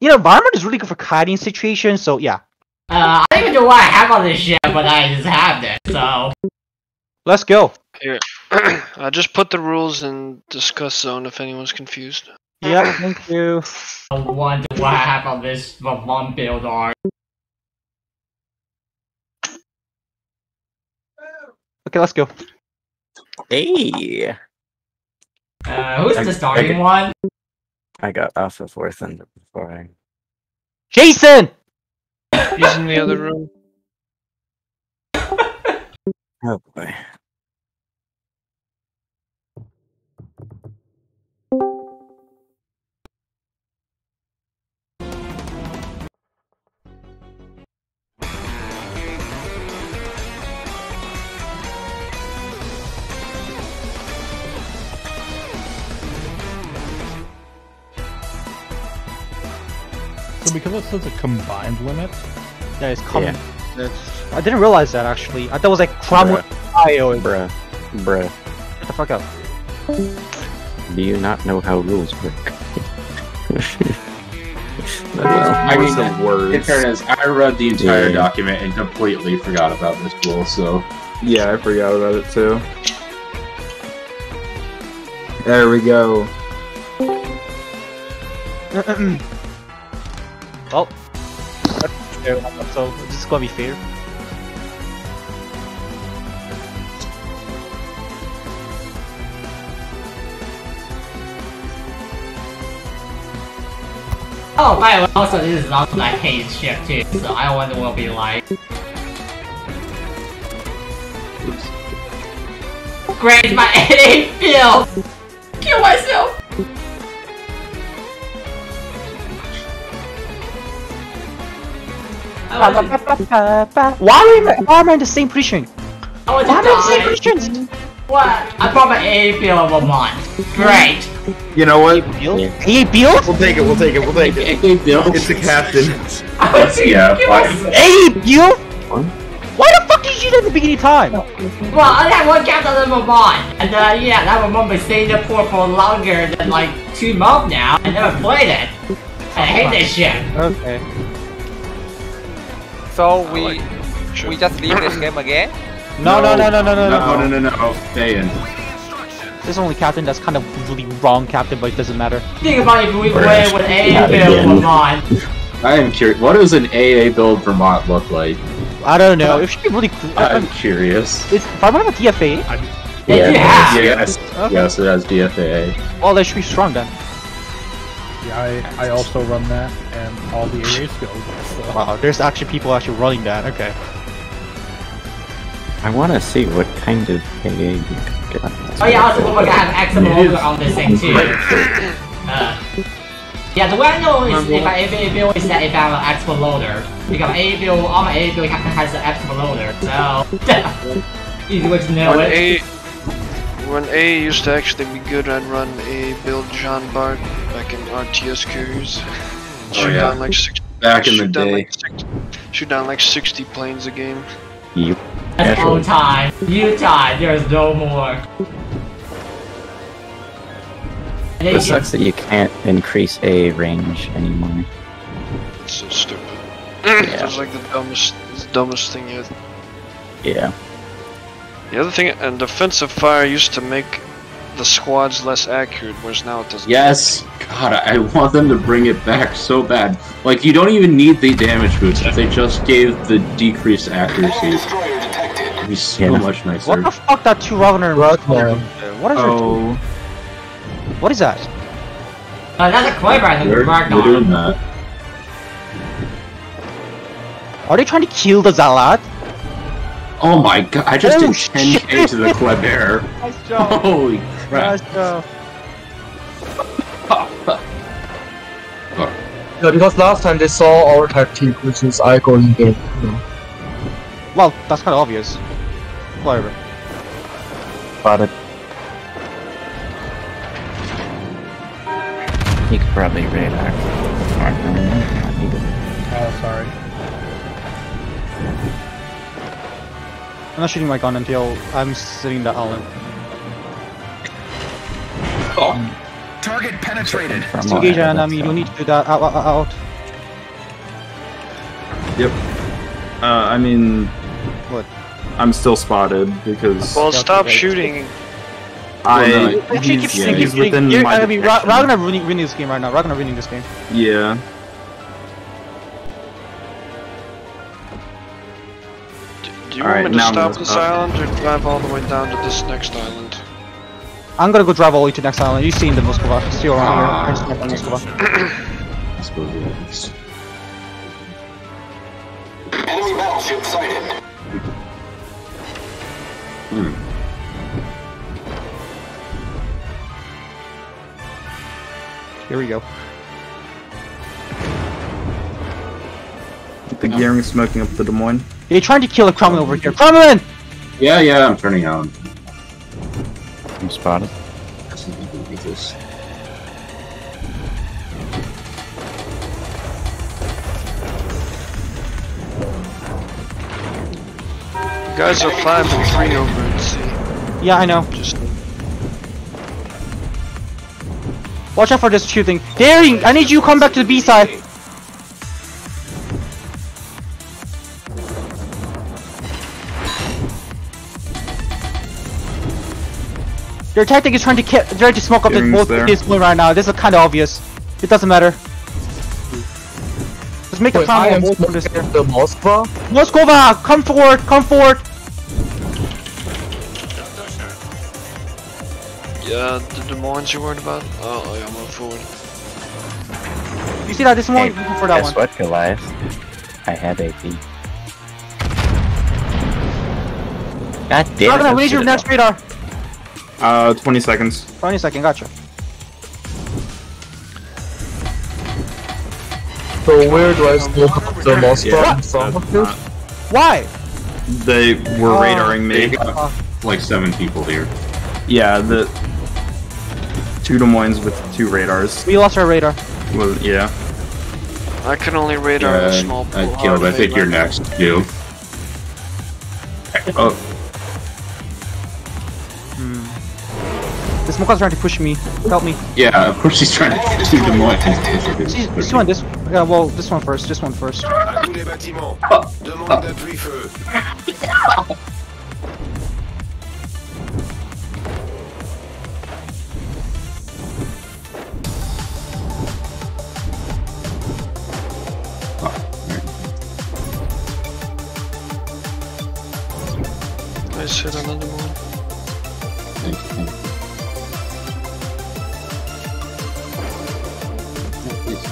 You know, Varmont is really good for kiting situations, so yeah. Uh, I don't even know why I have all this shit, but I just have this. so. Let's go. Here. [clears throat] I just put the rules and discuss zone if anyone's confused. Yeah, thank you. I wonder what I have on this Vermont build art. Okay, let's go. Hey, Uh, who's I- the starting I- one? I got Alpha Fourth and before I. Jason! He's in the other room. Oh boy. So because it says a combined limit, Yeah, it's coming. That's- I didn't realize that actually. I thought it was like Cromwell IO. Bruh. Bruh. Get the fuck out. Do you not know how rules work? [laughs] I mean, the in words. fairness, I read the entire Yeah. document and completely forgot about this rule, so. Yeah, I forgot about it too. There we go. [clears throat] well, so this is gonna be fair. Oh, by the way, also this is also my hate ship too, so I wonder what it'll be like. Great, my NA field! Kill myself! Why are we, why am I in the same position? I want Why am I in the same to die! position? What? I brought my AA field of Vermont. Great! You know what? Hey, Bill? We'll take it. We'll take it. We'll take it. It's the captain. [laughs] I want to Yeah, kill why- Bill? Why the fuck did you do that at the beginning of time? Well, I had one captain of Vermont, and uh, yeah, that Vermont been staying in the port for longer than like two months now. I never played it. I hate this shit. Okay. So we we just leave this game again? [laughs] No, no, no, no, no, no, No, no. no, no, no. Stay in. This is only captain that's kind of really wrong captain, but it doesn't matter. Think about if we play with AA build Vermont. I am curious. What does an AA build Vermont look like? I don't know. It should be really cool. I, I'm curious. it's, if I a DFA, Yeah, you have. Yes, Okay. yes, it has DFAA. well, that should be strong then. Yeah, I, I also run that, and all the areas go. So. Wow, there's actually people actually running that. Okay. I want to see what kind of AA you can get on this. Oh yeah, also we're gonna have Examolder on this thing too. Uh, yeah, the way I know is if I AA build is that if I have an Exploder. Because AA build, all my AA build captain has an Exploder, so... Easy way to know When it. A when A used to actually be good, I'd run A build Jean Bart back in RTS carriers. [laughs] Oh, shoot yeah. down like six. Back in the shoot down day. Like six, shoot down like 60 planes a game. You That's Naturally. all time. You time, there's no more. It you- sucks that you can't increase A range anymore. It's so stupid. Yeah. [laughs] It's like the dumbest, the dumbest thing yet. Yeah. The other thing, and defensive fire used to make the squads less accurate, whereas now it doesn't. Yes. God, I I want them to bring it back so bad. Like, you don't even need the damage boost if they just gave the decreased accuracy. It'd be so Yeah. much nicer. What the fuck? That two Ravener. Ragnar. What is it? Oh, What is that? Uh, that's a Quiver and We're, a we're Ragnar. doing that. Are they trying to kill the Zalat? Oh my god, I just Oh, did 10k shit. to the Kleber. Nice job. Holy crap. Nice job. Yeah, because last time they saw our tactic, which is I go in game. You know. Well, that's kind of obvious. Whatever. Got it. You could probably radar. Oh, sorry. I'm not shooting my gun until I'm sitting the island. Target penetrated. Engage an enemy, you don't need to do that. Out, out, out, out. Yep. Uh, I mean, what? I'm still spotted because. Well, stop shooting. I. Actually, keep he's, shooting, keep he's within You're- my I mean, Ra- detection. Ragnar winning, winning this game right now. Ragnar winning this game. Yeah. You Alright, want me to I'm stop gonna this stop. island or drive all the way down to this next island? I'm gonna go drive all the way to next island. You've seen the Moskva. Still around Ah. here. I just went to Moskva. Let's go do this. Enemy battleship sighted. Hmm. Here we go. The gearing is smoking up the Des Moines. They're trying to kill a Kremlin over here. Kremlin! Yeah, yeah, I'm turning on. I'm spotted. You guys are five and three over at sea. Yeah, I know. Just Watch out for this shooting. Daring, I need you to come back to the B side. Their tactic is trying to ki- trying to smoke up the Daring's both there. this point right now. This is kind of obvious. It doesn't matter. Just make a Wait, plan I am both of this. the Moskva. Moskova, come forward, come forward. yeah, the Des Moines you worried about? Oh, oh yeah, move forward. You see that this one? Hey, for that guess one. what, Goliath? I have AP. God damn Ragnar, it. where's your next radar? Uh, 20 seconds. 20 second, gotcha. So where do I smoke up the Moskva Yeah. in front? Why? They were Oh. radaring They me. got like seven people here. Yeah, the two Des Moines with two radars. We lost our radar. Well, yeah. I can only radar a small pool. I killed. I think you're next, too. [laughs] Oh, The smoker's trying to push me. Help me. Yeah, of course he's trying to shoot Des Moines. See, this one, this. Yeah, well, this one first. This one first. À tous les bâtiments. Demande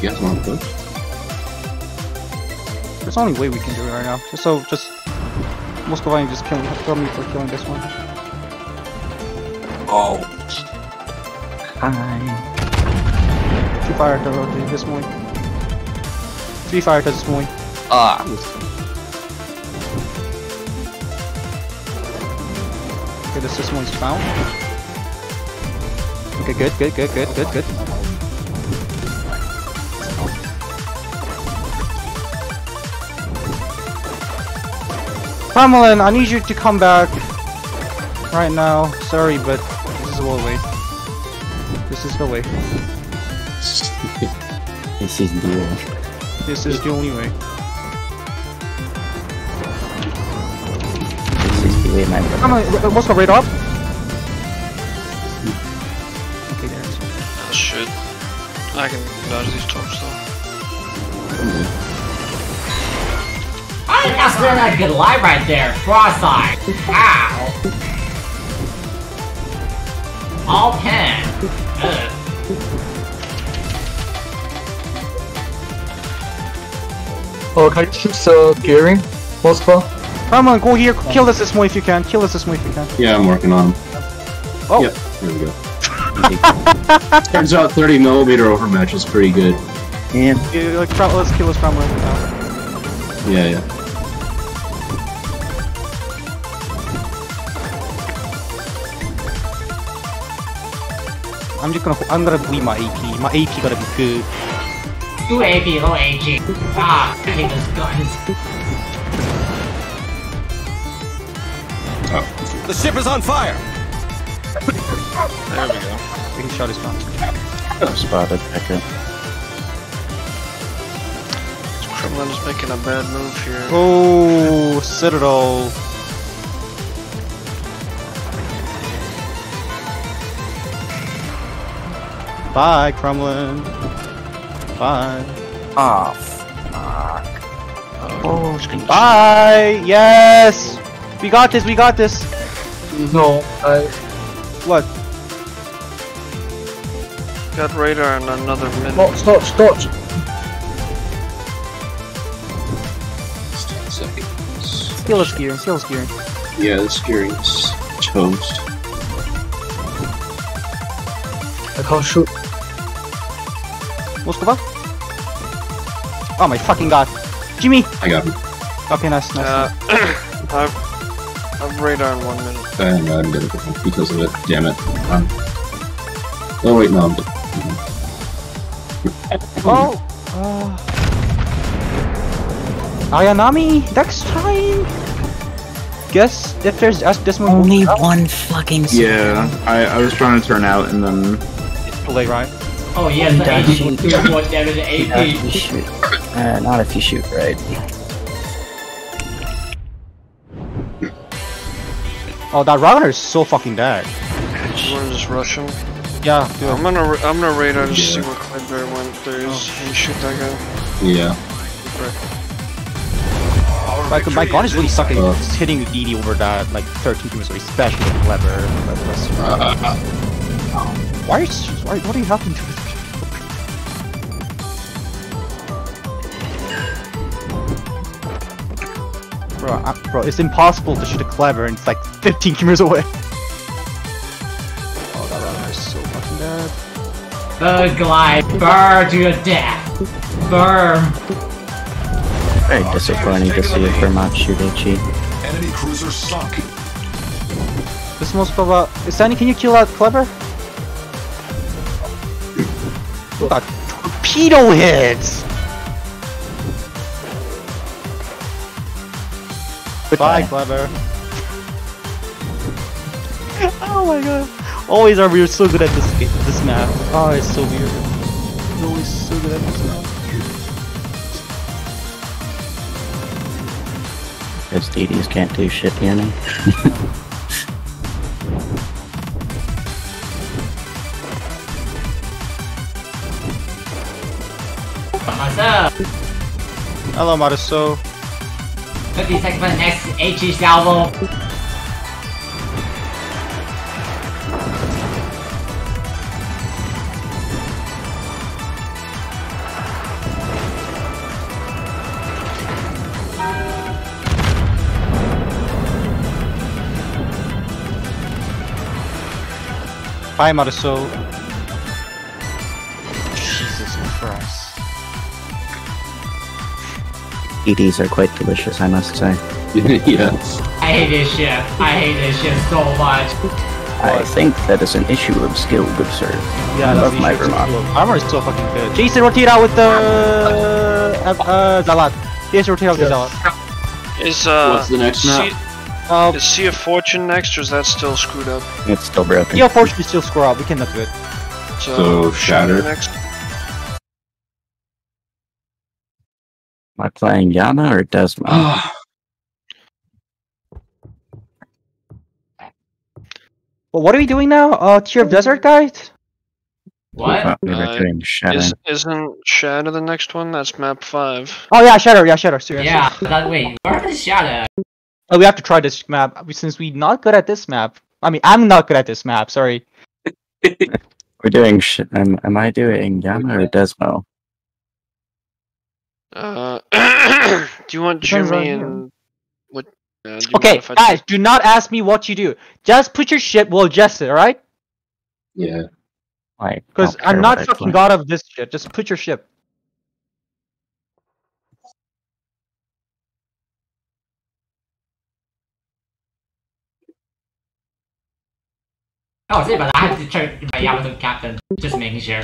guys want to push? There's only way we can do it right now. Just so, just. Moscovite just kill, kill me for killing this one. Oh. Hi. Two fire to rotate this one. Three fire to this one. Ah. Okay, this this one's found. Okay, good, good, good, good, good, good. Kremlin, I need you to come back right now. Sorry, but this is the way. This is the way. [laughs] This is the only way. This is the only way. This is the way, my brother. Kremlin, what's the rate up? Okay, there it is. Oh shit. I can dodge these torps though. I that's really a good line right there. Cross-eyed. Ow. All pen. Ugh. Oh, can you choose the uh, gearing, Moskva? on, go here, kill this this if you can. Kill this this if you can. Yeah, I'm working on him. Oh. Yep, there we go. [laughs] Turns out 30 millimeter overmatch is pretty good. Yeah. Yeah, like, let's kill this Kremlin. Yeah, yeah. I'm just gonna, I'm gonna bleed my AP. My AP gotta be good. Two AP, low AG. Ah, I hate those guns. The ship is on fire. There we go. He shot his gun. Spotted. Echo. Kremlin's making a bad move here. Oh, Citadel. Bye, Kremlin. Bye. Oh, fuck. Oh, screw- Bye. Yes. We got this. We got this. No, I. What? Got radar in another minute. Stop, stop, stop. Just 10 seconds. Skill is gearing. Skill is gearing. Yeah, the steering's toast. I can't shoot. Moskova? Oh my fucking god. Jimmy! I got him. Okay, nice, nice. Uh, I've, I've radar in one minute. And I'm gonna go because of it. Damn it. Um, oh wait, no, I'm dead. oh! Uh, Ayanami, next time! Guess if there's S Dismal Only one fucking Yeah, I, I was trying to turn out and then It's too late, right? Oh yes, the Does AP she- will do more damage than Yeah, if you AP. shoot. Uh, not if you shoot right. Oh, that Ragnar is so fucking dead. You wanna just rush him? Yeah, do I'm gonna ra- I'm gonna radar just see what where Clydebear went. There's you shoot that guy. Yeah. Like, my gun is really sucking. Uh. It's hitting DD over that, like, 13 kilometers especially with Kleber. But that's- Why is. Why, what are you happening to it? Bro, uh, bro, it's impossible to shoot a Kleber and it's like 15 kilometers away. Oh, that runner is so fucking dead. Bird glide, burn to your death. Burn. Very disappointing to see a Vermont shoot HE. Enemy cruiser sunk. This most of uh, Sandy, can you kill that Kleber? Look torpedo hits! Goodbye, Kleber. [laughs] oh my god. Always are we so good at this ga- this map. Oh, it's so weird. We're always so good at this map. Because DDs can't do shit here now. Myself. Hello, Mariso. 50 seconds for the next HE salvo. Bye, Mariso. DDs are quite delicious, I must say. [laughs] yeah. I hate this shit. I hate this shit so much. I think that is an issue of skill, good sir. Yeah, I love my should- Vermont. Armor is so fucking good. Jason, rotate out with the uh, uh Zalat. Jason, rotate out with the Zalat. Is uh What's the next Sea, map? Uh, is Sea of Fortune next, or is that still screwed up? It's still broken. yeah, fortunately, still score up, We cannot do it. So, Shatter. next. Am I playing Yana or Desmo? [sighs] Well, what are we doing now? Uh, tier of desert guide. I thought we were Uh, doing Shadow. Is, isn't Shadow the next one? That's map five. Oh yeah, Shadow. Yeah, Shadow. Seriously. Yeah, that wait, where is Shadow? Oh, we have to try this map since we're not good at this map. I mean, I'm not good at this map. Sorry. [laughs] We're doing. Sh- am, am I doing Yana or Desmo? Uh, [coughs] do you want Depends on Jimmy you. and what? Uh, Okay, mind if I guys, do not ask me what you do. Just put your shit. We'll adjust it. All right? Yeah. Like, Because I don't care I'm not fucking god of this shit. Just put your ship. Oh, sorry, but I have to check my Yamato captain. Just making sure.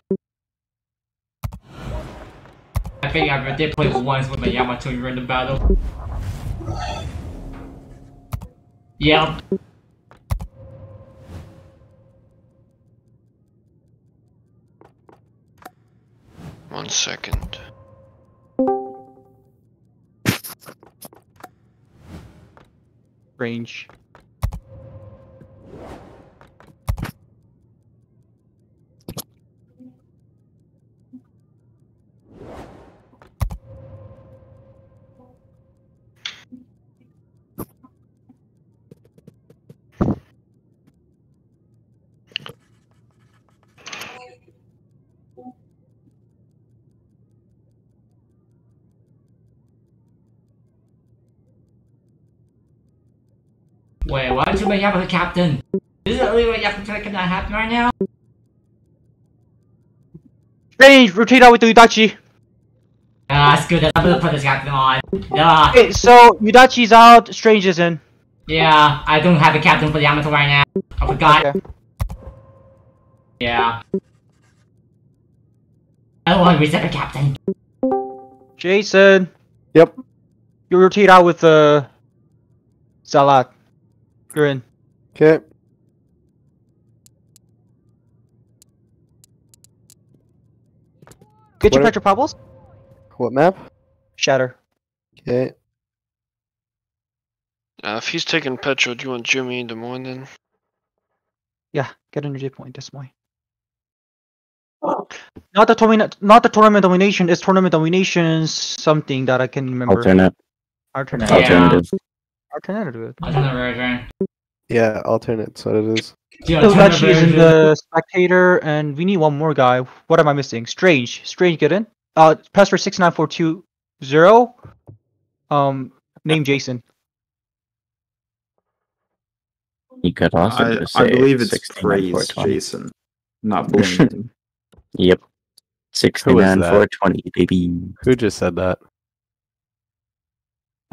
I think I did play once with my Yamato in the battle. Yeah. One second. Range. Wait, why don't you make up with the captain? Is it really what you have to can that happen right now? Range, rotate out with the Yudachi. Ah, that's good. I'm gonna put this captain on. Yeah, Okay, so Yudachi's out, Strange is in. yeah. I don't have a captain for the Yamato right now. I forgot. Yeah. I don't want to reset the captain. Jason. Yep. You rotate out with uh Salat. You're in. Okay. Get your What- Petropavlos. What map? Shatter. Okay. Uh, if he's taking Petro, do you want Jimmy in Des Moines then? Yeah, get an energy point this way. Not the tournament, not the tournament domination. It's tournament domination something that I can remember. Alternate. Alternate. Yeah. Alternative. Alternative. Alternate version. Yeah, alternate's what it is. The So alternate Yudachi is in the spectator, and we need one more guy. What am I missing? Strange. Strange, get in. Uh, press for six nine four two zero. Um, name Jason. You could also I, just I believe it's 69, praise Jason, not Blington. [laughs] Yep. Who is 69, that? 420, baby. Who just said that?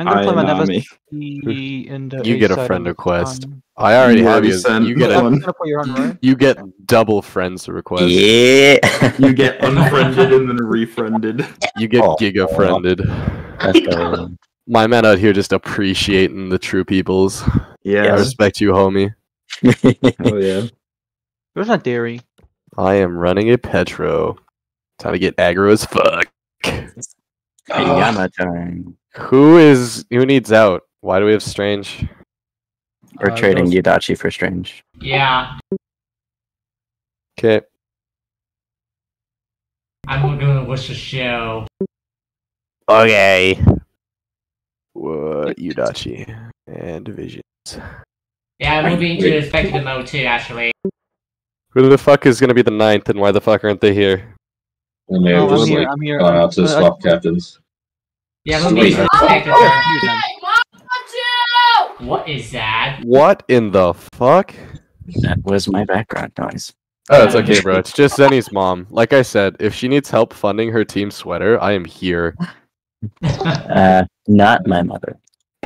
I'm gonna play my I- Nemesis [laughs] in the. You get a friend request. um, I already You have you. sent You get I'm a one. gonna put your on right. you get double friends request. Yeah. [laughs] You get unfriended and then refriended. You get Oh. giga friended. [laughs] Let's. My man out here just appreciating the true peoples. Yeah. I Yeah. respect you, homie. Oh yeah. There's not dairy. I am running a Petro. Time to get aggro as fuck. Yama time. Who is who needs out? Why do we have strange? We're Uh, trading those- Yudachi for Strange. Yeah, Okay. I'm gonna watch the show. Okay. What Yudachi and divisions. Yeah, I'm moving to the spectator mode too, actually. Who the fuck is gonna be the ninth and why the fuck aren't they here? And they Oh, have I'm just here. like I'm here. gone out to Uh, swap captains. Yeah, I'm moving to Sweet. spectator. you then. What is that? What in the fuck? That was my background noise. Oh, it's okay, bro. It's just Zenny's mom. Like I said, if she needs help funding her team sweater, I am here. Uh, not my mother.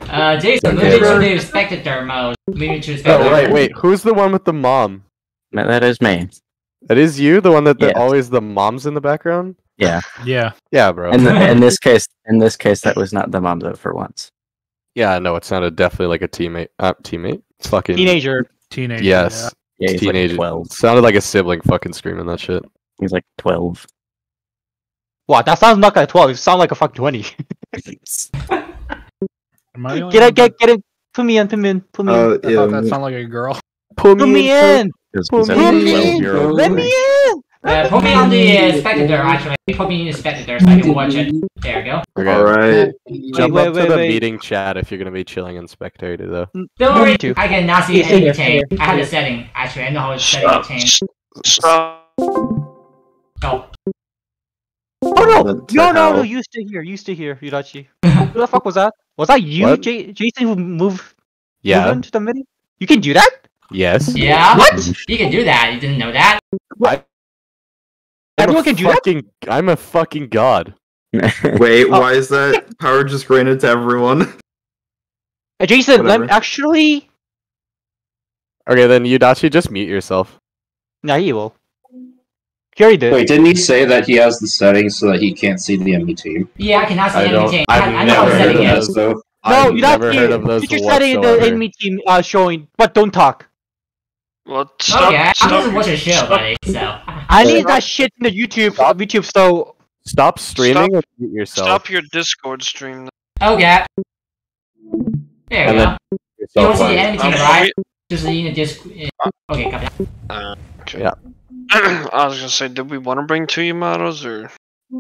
Uh, Jason, Okay, moving bro. to the spectator mode. Moving to Oh, spectator. right. Wait, who's the one with the mom? That is me. That is you, the one that the, Yes. always the mom's in the background. Yeah. Yeah. Yeah, bro. In, the, [laughs] in this case, in this case, that was not the mom though. For once. yeah, no, it sounded definitely like a teammate. Uh, teammate. Fucking Teenager. Teenager. Yes. Yeah, he's like teenager. twelve. Sounded like a sibling fucking screaming that shit. He's like twelve. Wow, that sounds not like twelve. It sounds like a fucking twenty. [laughs] Am I get it, get, get it. Put me in. Put me in. Put me in. that- I yeah. thought that sounded like a girl. Put Put me in. Because Put he's me in. 12 year old. Let me in. Uh, put me on the uh, spectator, actually. Put me in the spectator so I can watch it. There we go. Okay. All right. Jump wait, up wait, to the wait. meeting chat if you're gonna be chilling in spectator though. Don't worry, too. I can now see Yeah, stay here, stay anything. I have the setting, actually. I know how it's setting to change. Stop. Oh, Oh no! What the No, no, no! hell? You stay here. You stay here, Yudachi. [laughs] Who the fuck was that? Was that you, What? J- Jason, who moved Yeah. moved into the midi? You can do that? Yes. yeah? What? You can do that. You didn't know that? I'm Everyone a can do that? I'm a fucking god. [laughs] Wait, Oh. why is that power just granted to everyone? Uh, Jason, let me, actually. Okay, then Yudachi, just mute yourself. Nah, he will. He already did. Wait, didn't he say that he has the settings so that he can't see the enemy team? Yeah, I can now see I don't- anything. I've I, I know how never the heard of those. though. no, I've Yudachi, never heard of those Put your setting in the whatsoever. enemy team uh, showing, but don't talk. Well, stop. Okay, I'm stop, just watching the show, stop. buddy, so. I need that shit in the YouTube, YouTube, so Stop streaming Stop- and mute yourself. Stop your Discord stream. Okay. There we And go. then You don't see the enemy Um, team, are right? Just in the disc. Okay, copy that. Uh, okay. Yeah. [clears throat] I was gonna say, did we want to bring two Yamatos or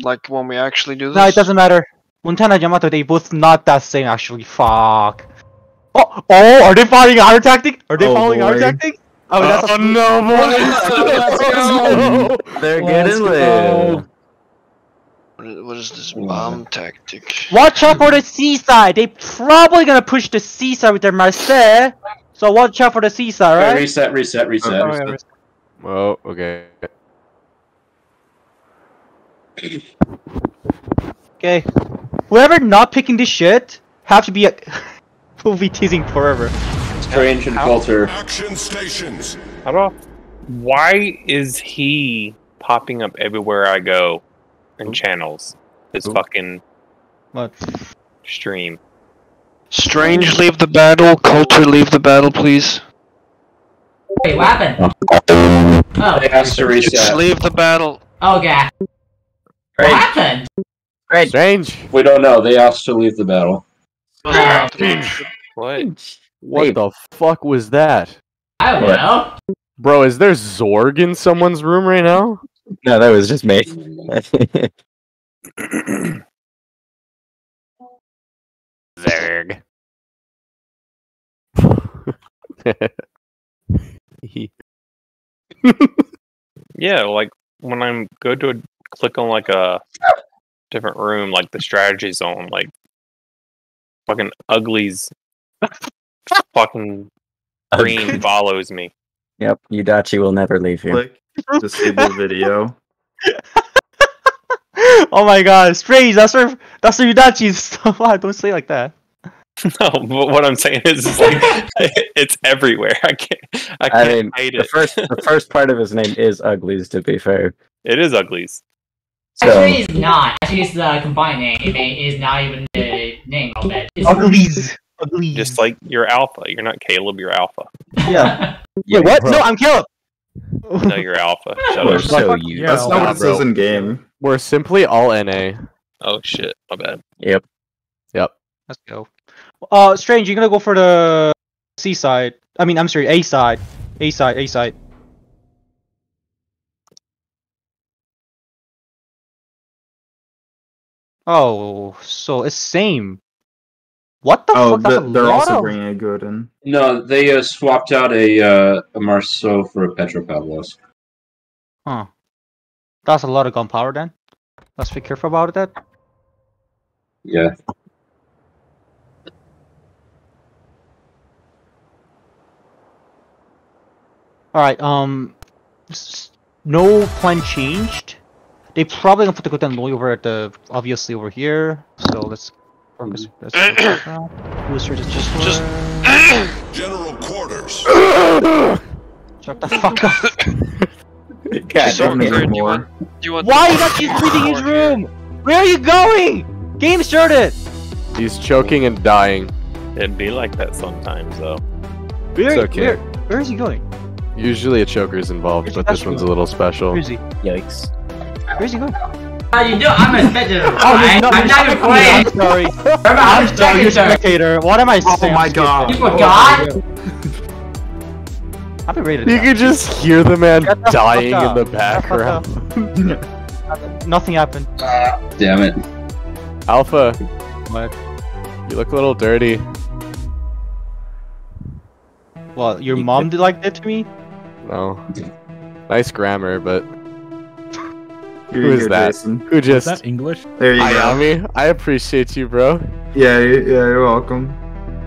like when we actually do this? No, it doesn't matter. Montana Yamato, they both not that same actually. Fuck. Oh, oh, are they following our tactic? Are they Oh, following our tactic? Oh, that's uh, oh no, boy! [laughs] They're Let's getting go. lit. What is, what is this bomb tactic? Watch out for the seaside. They probably gonna push the seaside with their Marseille. So watch out for the seaside, Okay, right? reset, reset, reset. Okay, Oh, okay. Okay. Whoever not picking this shit have to be a [laughs] will be teasing forever. Strange and Coulter. Action stations. How do I, why is he popping up everywhere I go in channels? His fucking What? stream. Strange, leave the battle. Coulter, leave the battle, please. Wait, what happened? Oh. They asked to reset. Just reset. leave the battle. Oh, okay. What happened? Great. Strange. We don't know. They asked to leave the battle. Oh, Strange. What? What the fuck was that? I don't What? know. Bro, is there Zorg in someone's room right now? No, that was just me. Zerg. Yeah, like when I'm go to a, click on like a different room, like the strategy zone, like fucking uglies, fucking [laughs] green follows me. yep, Yudachi will never leave here. Click disable video. [laughs] oh my god, Strange, that's where that's where Yudachi's stuff. [laughs] Wow, don't say like that. No, but what I'm saying is, is like it's everywhere. I can't, I I can't mean, hide the it. first the first part of his name is Uglies. To be fair, It is uglies. so Actually, it's not. Actually, it's the uh, combined name. It is not even the name of it. It's Uglies. Uglies. Just like you're alpha. You're not Caleb. You're alpha. Yeah. [laughs] yeah, Wait, what? bro, No, I'm Caleb. No, you're alpha. Shut we're up. so you. Yeah, That's not what it says in game. We're simply all NA. Oh shit. My bad. Yep. Yep. Let's go. Uh, Strange, you're gonna go for the C side. I mean, I'm sorry, A side. A side, A side. Oh, so it's same. What the Oh, fuck? That's a they're also of- bringing a good in. No, they uh, swapped out a uh, a Marceau for a Petropavlos. Huh. That's a lot of gunpowder then. Let's be careful about that. Yeah. Alright, um no plan changed. They probably gonna put the Gouden Leeuw over at the obviously over here. So let's focus. Let's focus now. Booster is just Just- [coughs] General quarters. [coughs] shut the fuck up. [laughs] God, So damn it. good. You want? You want? Why are you not keep breathing his room? Where are you going? Game started. He's choking and dying. It'd be like that sometimes, though. Where, It's okay. where, where is he going? Usually a choker's involved, Where's but this best one's a little special. Where is he? Yikes. Where is he going? How you do? I'm a [laughs] spectator. Oh, I, he's not, I'm not even playing. I'm sorry. [laughs] Remember, I'm I'm a sorry, you're spectator. spectator. What am I saying? Oh saying? my I'm god. You forgot? Oh, [laughs] I've been rated. You now. can just hear the man the dying in the Shut background. Nothing happened. Uh, damn it. Alpha, What? you look a little dirty. Well, your mom did like that to me? No. Nice grammar, but Here who you is go, that? Jason. Who Is just that English? There you go. Ayami? I appreciate you, bro. Yeah, yeah, you're welcome.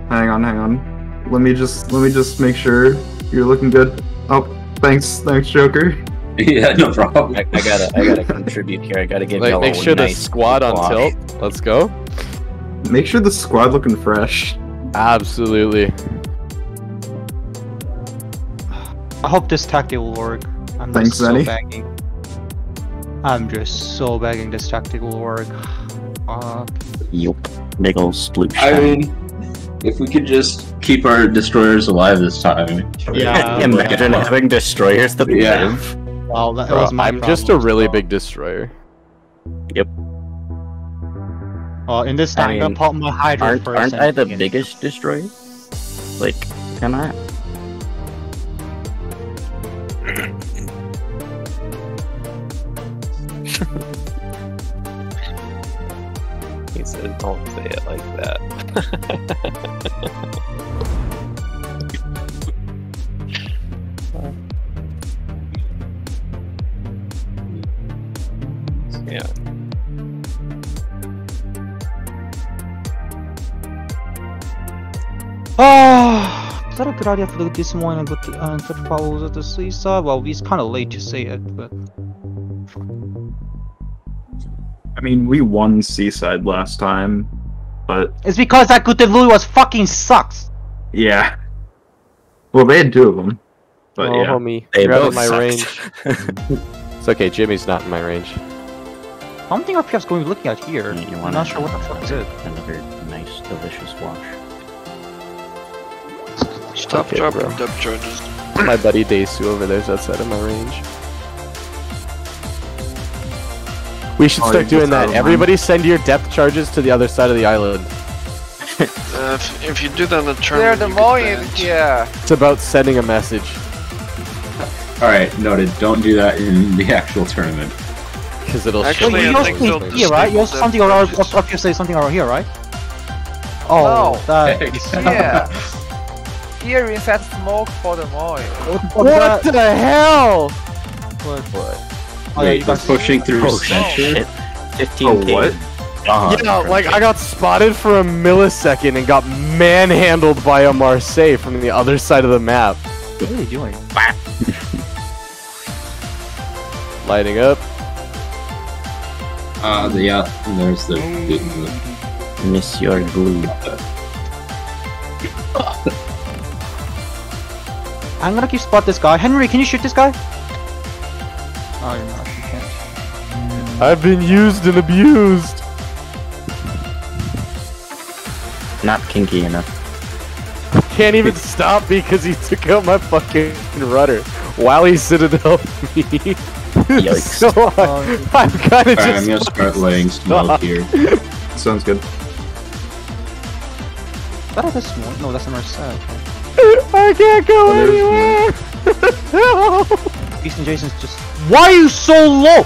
Hang on, hang on. Let me just let me just make sure you're looking good. Oh, thanks, thanks, Joker. [laughs] Yeah, no problem. I, I gotta I gotta contribute here. I gotta give Like, make a sure the squad on wash. tilt. Let's go. Make sure the squad looking fresh. Absolutely. I hope this tactic will work. I'm Thanks, just so Zenny. Begging. I'm just so begging this tactic will work. Fuck. Yup. Big ol' sploot I mean, if we could just keep our destroyers alive this time. Yeah. [laughs] Imagine having destroyers that Yeah. live. Well, that Bro, was my I'm just a really so- big destroyer. Yep. Uh, in this I time, I'm gonna mean, pop my Hydro Aren't, first. aren't I the biggest destroyer? Like, can I? [laughs] He says, "Don't say it like that." [laughs] yeah. Ah, is that a good idea for this morning and go to uh, touch powers at the seaside? Well, it's kind of late to say it, but I mean, we won Seaside last time, but it's because that good Louis was fucking sucks. yeah. Well, they had two of them, but oh, yeah. homie, They you're out of my sucked. range. [laughs] it's okay, Jimmy's not in my range. I don't think RPF's going to be looking at here. You I'm not sure what the fuck is it. Another nice, delicious wash. Stop Okay, dropping bro. depth charges. My buddy Desu over there's outside of my range. We should Oh, start doing that. of Everybody send your depth charges to the other side of the island. [laughs] Uh, if, if you do that in the They're tournament, the you get more banned. yeah. It's about sending a message. Alright, noted. Don't do that in the actual tournament. Because it'll Actually, show I Yours think is they'll here, right? Yours disable something depth around. charges. RPF say something around here, right? Oh, No. that. Yeah. Here inside smoke for the Moy. What the hell? What? What? Oh, yeah, Wait, you we're pushing through Oh center? shit! 15 Oh, what? yeah, like I got spotted for a millisecond and got manhandled by a Marseille from the other side of the map. What are you doing? [laughs] Lighting up. Uh, the, yeah, there's the, the, the Monsieur Glue. I'm gonna keep spot this guy. Henry, can you shoot this guy? Oh, you're not. You can't. I've been used and abused. Not kinky enough. Can't even stop because he took out my fucking rudder while he citadel me. [laughs] Yikes. so I, oh, I'm kind of Alright, I'm just. gonna start laying smoke here. Sounds good. Is that this one? No, that's a Marcel. I can't go Oh, anywhere. Beast [laughs] and Jason's just. Why are you so low?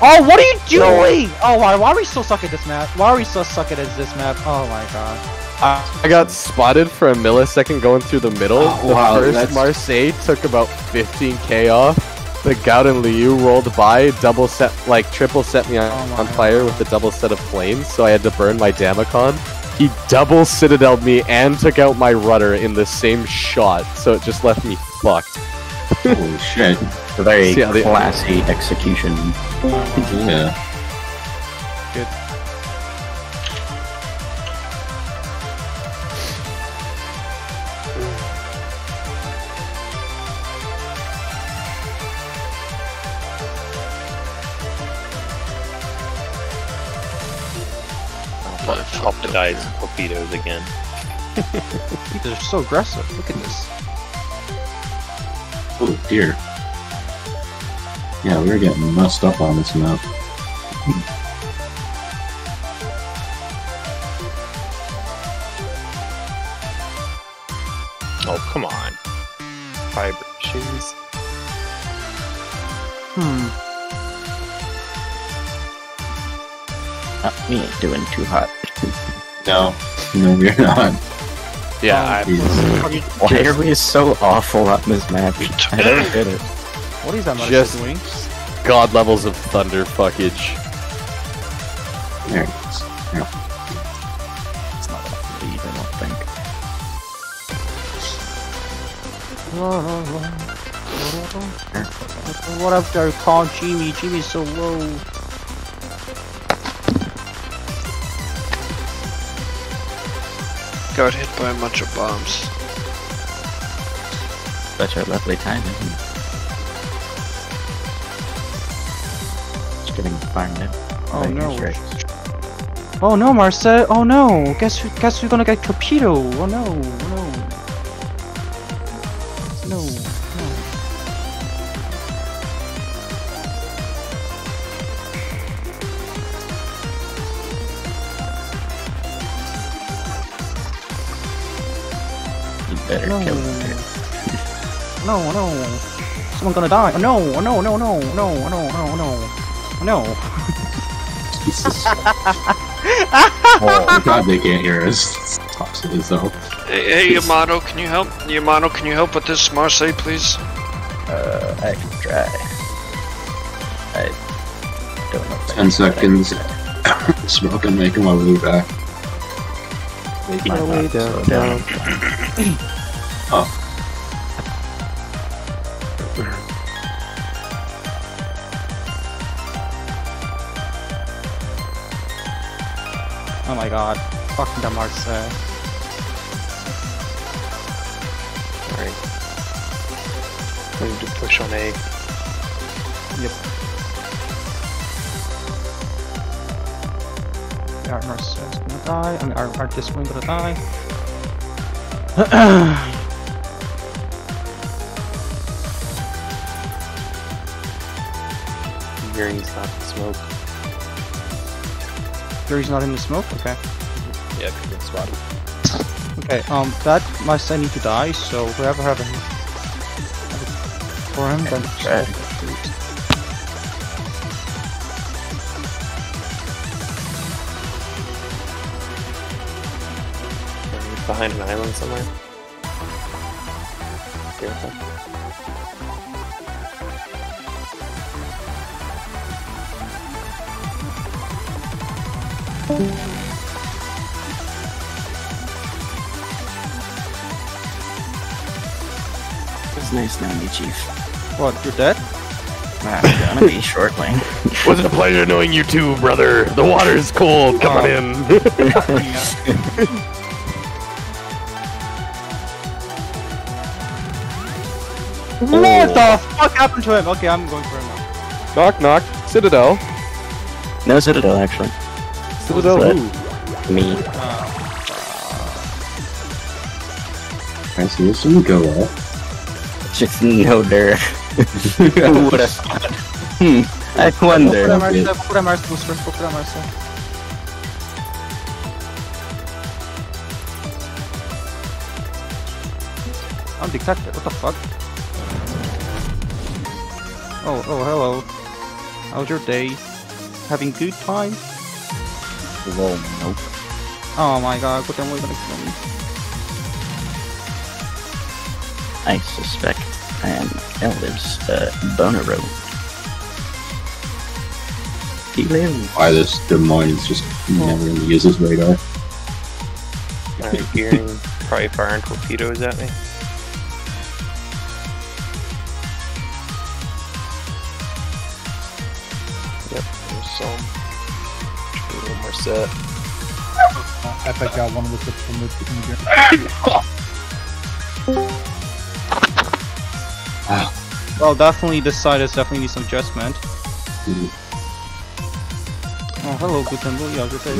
Oh, what are you doing? Oh, why, why are we so suck at this map? Why are we so suck at this map? Oh my god. I I got spotted for a millisecond going through the middle. Oh, the wow, first that's- Marseille took about 15k off. The Gouden Leeuw rolled by, double set, like triple set me on, Oh on fire with a double set of flames, so I had to burn my Damacon. He double citadeled me and took out my rudder in the same shot, so it just left me fucked. Holy shit. It's A very See how they- classy execution. Yeah. Good. Optimize torpedoes again. [laughs] They're so aggressive. Look at this. Oh dear. Yeah, we're getting messed up on this map. Oh, come on. Fiber shoes. Hmm. Uh, we ain't doing too hot. No. No, we're not. Yeah, Um, I, Jesus. Why are we so awful on this map? [laughs] I don't get it. What is that mother Just- doing? god levels of thunder fuckage. There it is. Yeah. It's not enough lead, I don't think. What up there, call Jimmy? Jimmy's so low. Got hit by a bunch of bombs. Such a lovely time, isn't it? Just getting farmed out. Oh no. Oh no, Marcel. Oh no. Guess who? Guess who's gonna get torpedo? Oh no. Oh no. No. No. kill him too. [laughs] No, no. Someone gonna die. Oh, no, oh, no, no, no, no, no, no, no. No. Jesus. [laughs] oh god, they can't hear us. Talk to themselves. Hey, hey Yamato, can you help? Yamato, can you help with this Marseille, please? Uh, I can try. I don't know. Ten can, but I can seconds. [coughs] Smoke and make my way back. Make Might my way not down. [coughs] [coughs] down. Oh. Oh my god. Fucking the Marseille. Uh. Alright. We need to push on A. Yep. Our Marseille's gonna die. I mean, our, our disc gonna die. Hearing's not the smoke. Fury's not in the smoke? Okay. Yeah, it's spotted. Okay, um, that Marseille need to die, so whoever have a for him, then Try. Behind an island somewhere. Careful. It's nice knowing you, Chief. What, you're dead? Nah, I'm gonna be shortly. [laughs] Was it a pleasure knowing you too, brother? The water's cold. Come on oh. in. [laughs] What the fuck happened to him? Okay, I'm going for him now. knock, knock. Citadel. No Citadel, actually. Citadel But- who? Me. I see this one go up. Just no dirt. [laughs] Who would have thought? Hmm. I wonder. Procura Marseille, procura Marseille, booster, procura Marseille. I'm detected, what the fuck? Oh, oh, hello. How's your day? Having good time? Whoa, nope. Oh my god, what am I gonna kill me? I suspect I am Elder's uh, boner road. He lives. Why this Des Moines just never gonna use his radar. Alright, Gearing [laughs] probably firing torpedoes at me. Set. Uh, Epic got one of the from the from the Well, definitely this side is definitely needs some adjustment. Oh, hello, Gutenberg. Yeah, good day.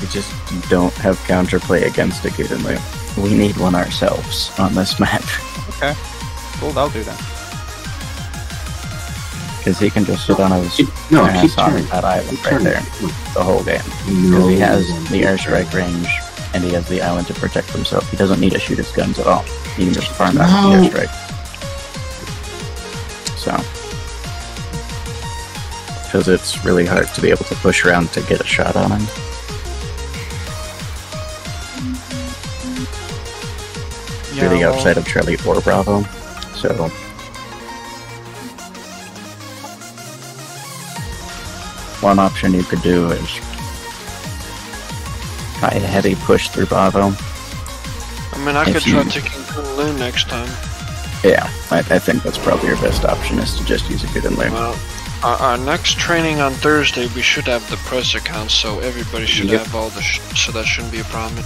We just don't have counterplay against a Gutenberg. We need one ourselves on this map. Okay. Cool, that'll do then. Because he can just sit on his no, ass on turning. that island Keep right turning. there the whole game. Because he has the airstrike range and he has the island to protect himself. He doesn't need to shoot his guns at all. He can just farm out No. the airstrike. So. Because it's really hard to be able to push around to get a shot on him. Yeah, to the well- outside of Charlie or Bravo. So. One option you could do is try a heavy push through Bravo. I mean, I If could try you- taking Kunlun next time. Yeah, I, I think that's probably your best option is to just use a good inlay. Well, our, our next training on Thursday, we should have the press accounts, so everybody should Yep. have all the. Sh- so that shouldn't be a problem.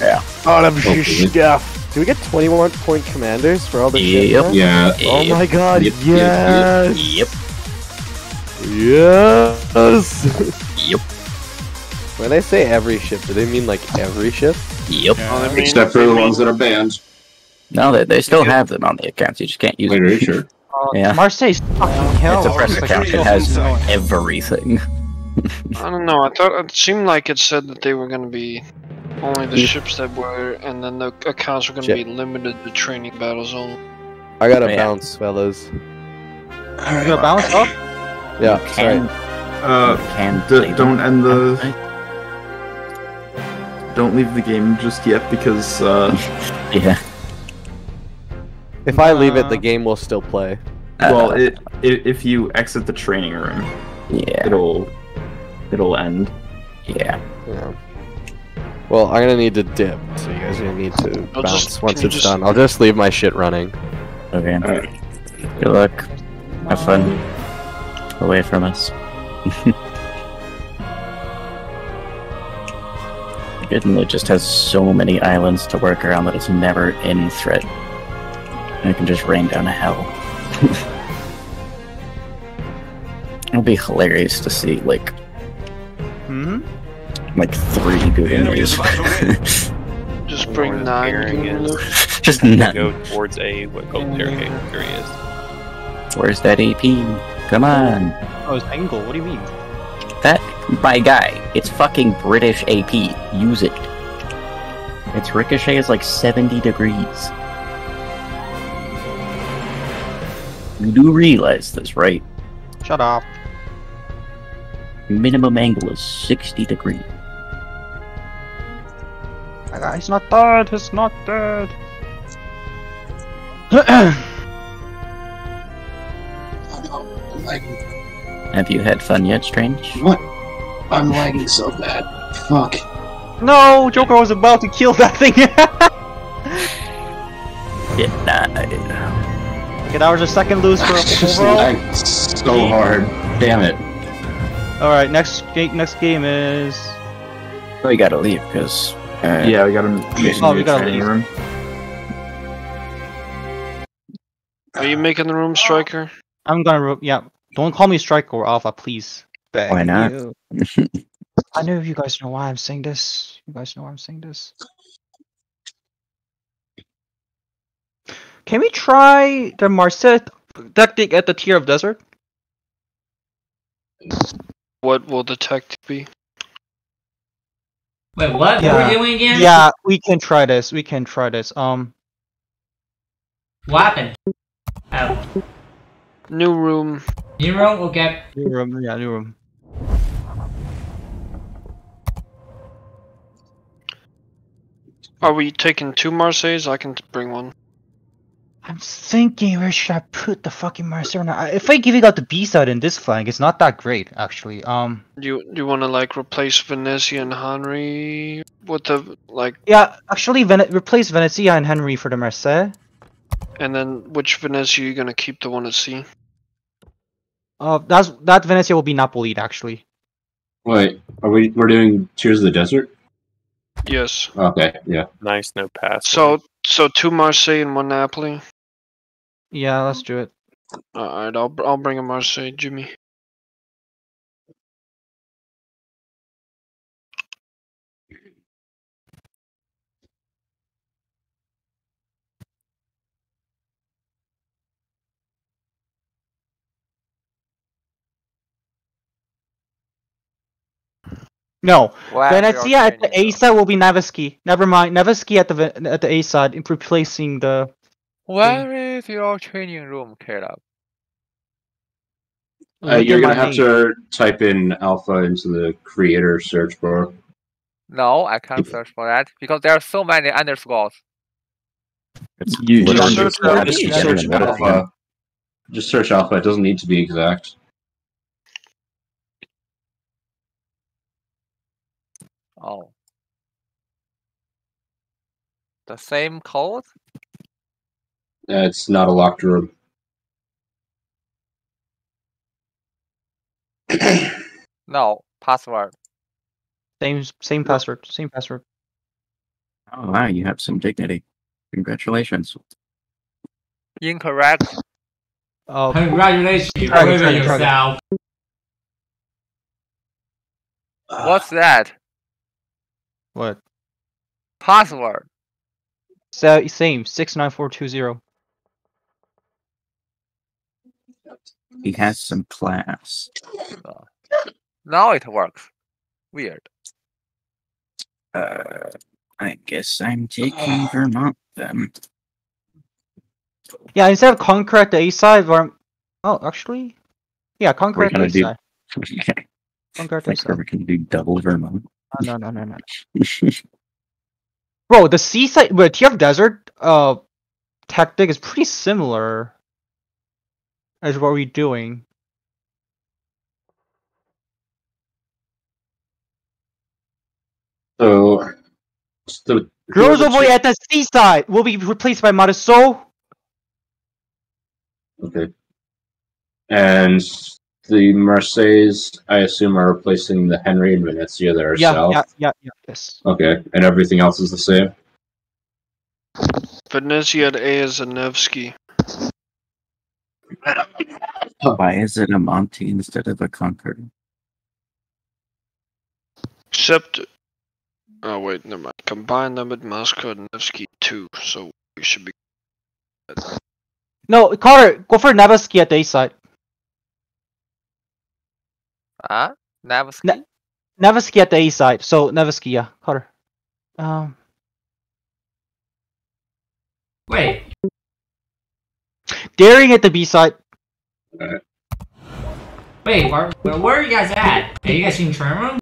Yeah. Oh, them Hopefully. stuff. Do we get 21 point commanders for all the shit? Yep. now? Yeah. Oh Yep. my god, Yep, yep, yes! Yep. Yes! Yep. When they say every ship, do they mean like every ship? Yep. Well, I mean, Except for the ones that are banned. No, they, they still have them on the accounts. You just can't use Wait, are you them. sure? Uh, Yeah. Marseille's fucking hell. It's a press It's like account. It has everything. [laughs] I don't know. I thought it seemed like it said that they were gonna be only the Yeah. ships that were, and then the accounts were gonna Shit. be limited to training battles only. I gotta Yeah. bounce, fellas. You got bounce off? Yeah, sorry. Can, Uh, can d- play don't them end the. Don't leave the game just yet because uh, [laughs] Yeah. If I leave it, the Uh, game will still play. well, Uh, it, it if you exit the training room, yeah. it'll it'll end. Yeah. Yeah. Well, I'm gonna need to dip, so you guys are gonna need to I'll bounce just- once it's just- done. I'll just leave my shit running. Okay. Alright. Good luck. Have fun. Away from us. [laughs] Giddenwood just has so many islands to work around that it's never in threat. And it can just rain down a hell. [laughs] It'll be hilarious to see like Hmm. like three enemy is Gudenis. about Just bring nine. carrying people it. with- just Go towards A. What go there? Okay, there he is. Where's that AP? Come on. Oh, it's angle. What do you mean? That, my guy, it's fucking British AP. Use it. Its ricochet is like 70 degrees. You do realize this, right? Shut up. Minimum angle is 60 degrees. My guy's not dead. He's not dead. [clears throat] I'm lagging. Have you had fun yet, Strange? What? I'm lagging so bad. Fuck. no, Joker was about to kill that thing. Yeah, nah. okay, that was a second lose for [laughs] Just overall. lagged so hard. Damn it. All right, next game. Next game is. Oh, We gotta leave, because. Uh, Yeah, we gotta Oh, we gotta leave. room. Are you making the room, Striker? I'm gonna. ro- Yeah, don't call me Striker or Alpha, please. Beg Why not? you. [laughs] I know you guys know why I'm saying this. You guys know why I'm saying this. Can we try the Marset tactic at the tier of desert? What will the tactic be? Wait, what? What Yeah. are we doing again? Yeah, we can try this. We can try this. Um, What happened? Oh, New room. New room. Okay. new room. Yeah, new room. Are we taking two Marseilles? I can bring one. I'm thinking where should I put the fucking Marset? now? I- If I give it out the B side in this flank, it's not that great actually. Um, Do you do you want to like replace Venezia and Henry with the like, yeah, actually, Ven- replace Venezia and Henry for the Marset. and then which Venezia you gonna keep the one at sea? Uh, that's that Venezia will be Napoli actually. Wait, are we? We're doing Tears of the Desert? Yes. Okay, yeah. Nice, no pass. So so two Marseille and one Napoli. Yeah, let's do it. All right, I'll I'll bring a Marseille, Jimmy. No, Why Venezia at the A side will be Nevsky. Never mind, Nevsky at the at the A side, in replacing the. Where is your training room, Caleb? Uh, you're gonna have name. to type in alpha into the creator search bar. No, I can't search for that because there are so many underscores. It's You just just search, gotta just be search alpha. Just search alpha. It doesn't need to be exact. Oh. The same code? Uh, it's not a locked room. No, password. Same same password. Same password. Oh, wow, you have some dignity. Congratulations. Incorrect. Oh, Congratulations, you proven try it, yourself. What's that? What? Password. So same six nine four two zero. He has some class. [laughs] Now it works. Weird. Uh, I guess I'm taking Vermont then. Yeah, instead of Conqueror at the A side, Verm. Oh, actually, yeah, Conqueror We're at the gonna A do. side. [laughs] Conqueror at the A Like, side. we can do double Vermont. No, no, no, no, no. [laughs] Bro, the seaside, but TF Desert, uh, tactic is pretty similar. As what we're doing. So, the Grozovoy at the seaside will be replaced by Marisol. Okay. And the Marseilles, I assume, are replacing the Henry and Venezia that are Yeah, south. yeah, yeah, yeah, yes. Okay, and everything else is the same. Venezia at A is a Nevsky. Why is it a Monty instead of a Concord? Except. Oh, wait, never mind. Combine them with Moscow and Nevsky too, so we should be. No, Carter, go for Nevsky at the A side. Huh? Navas. Ne- Nevsky at the A side. So Nevsky, yeah, Carter. Um, Wait, Daring at the B side. wait, where, where, where are you guys at? Are you guys in Sherman?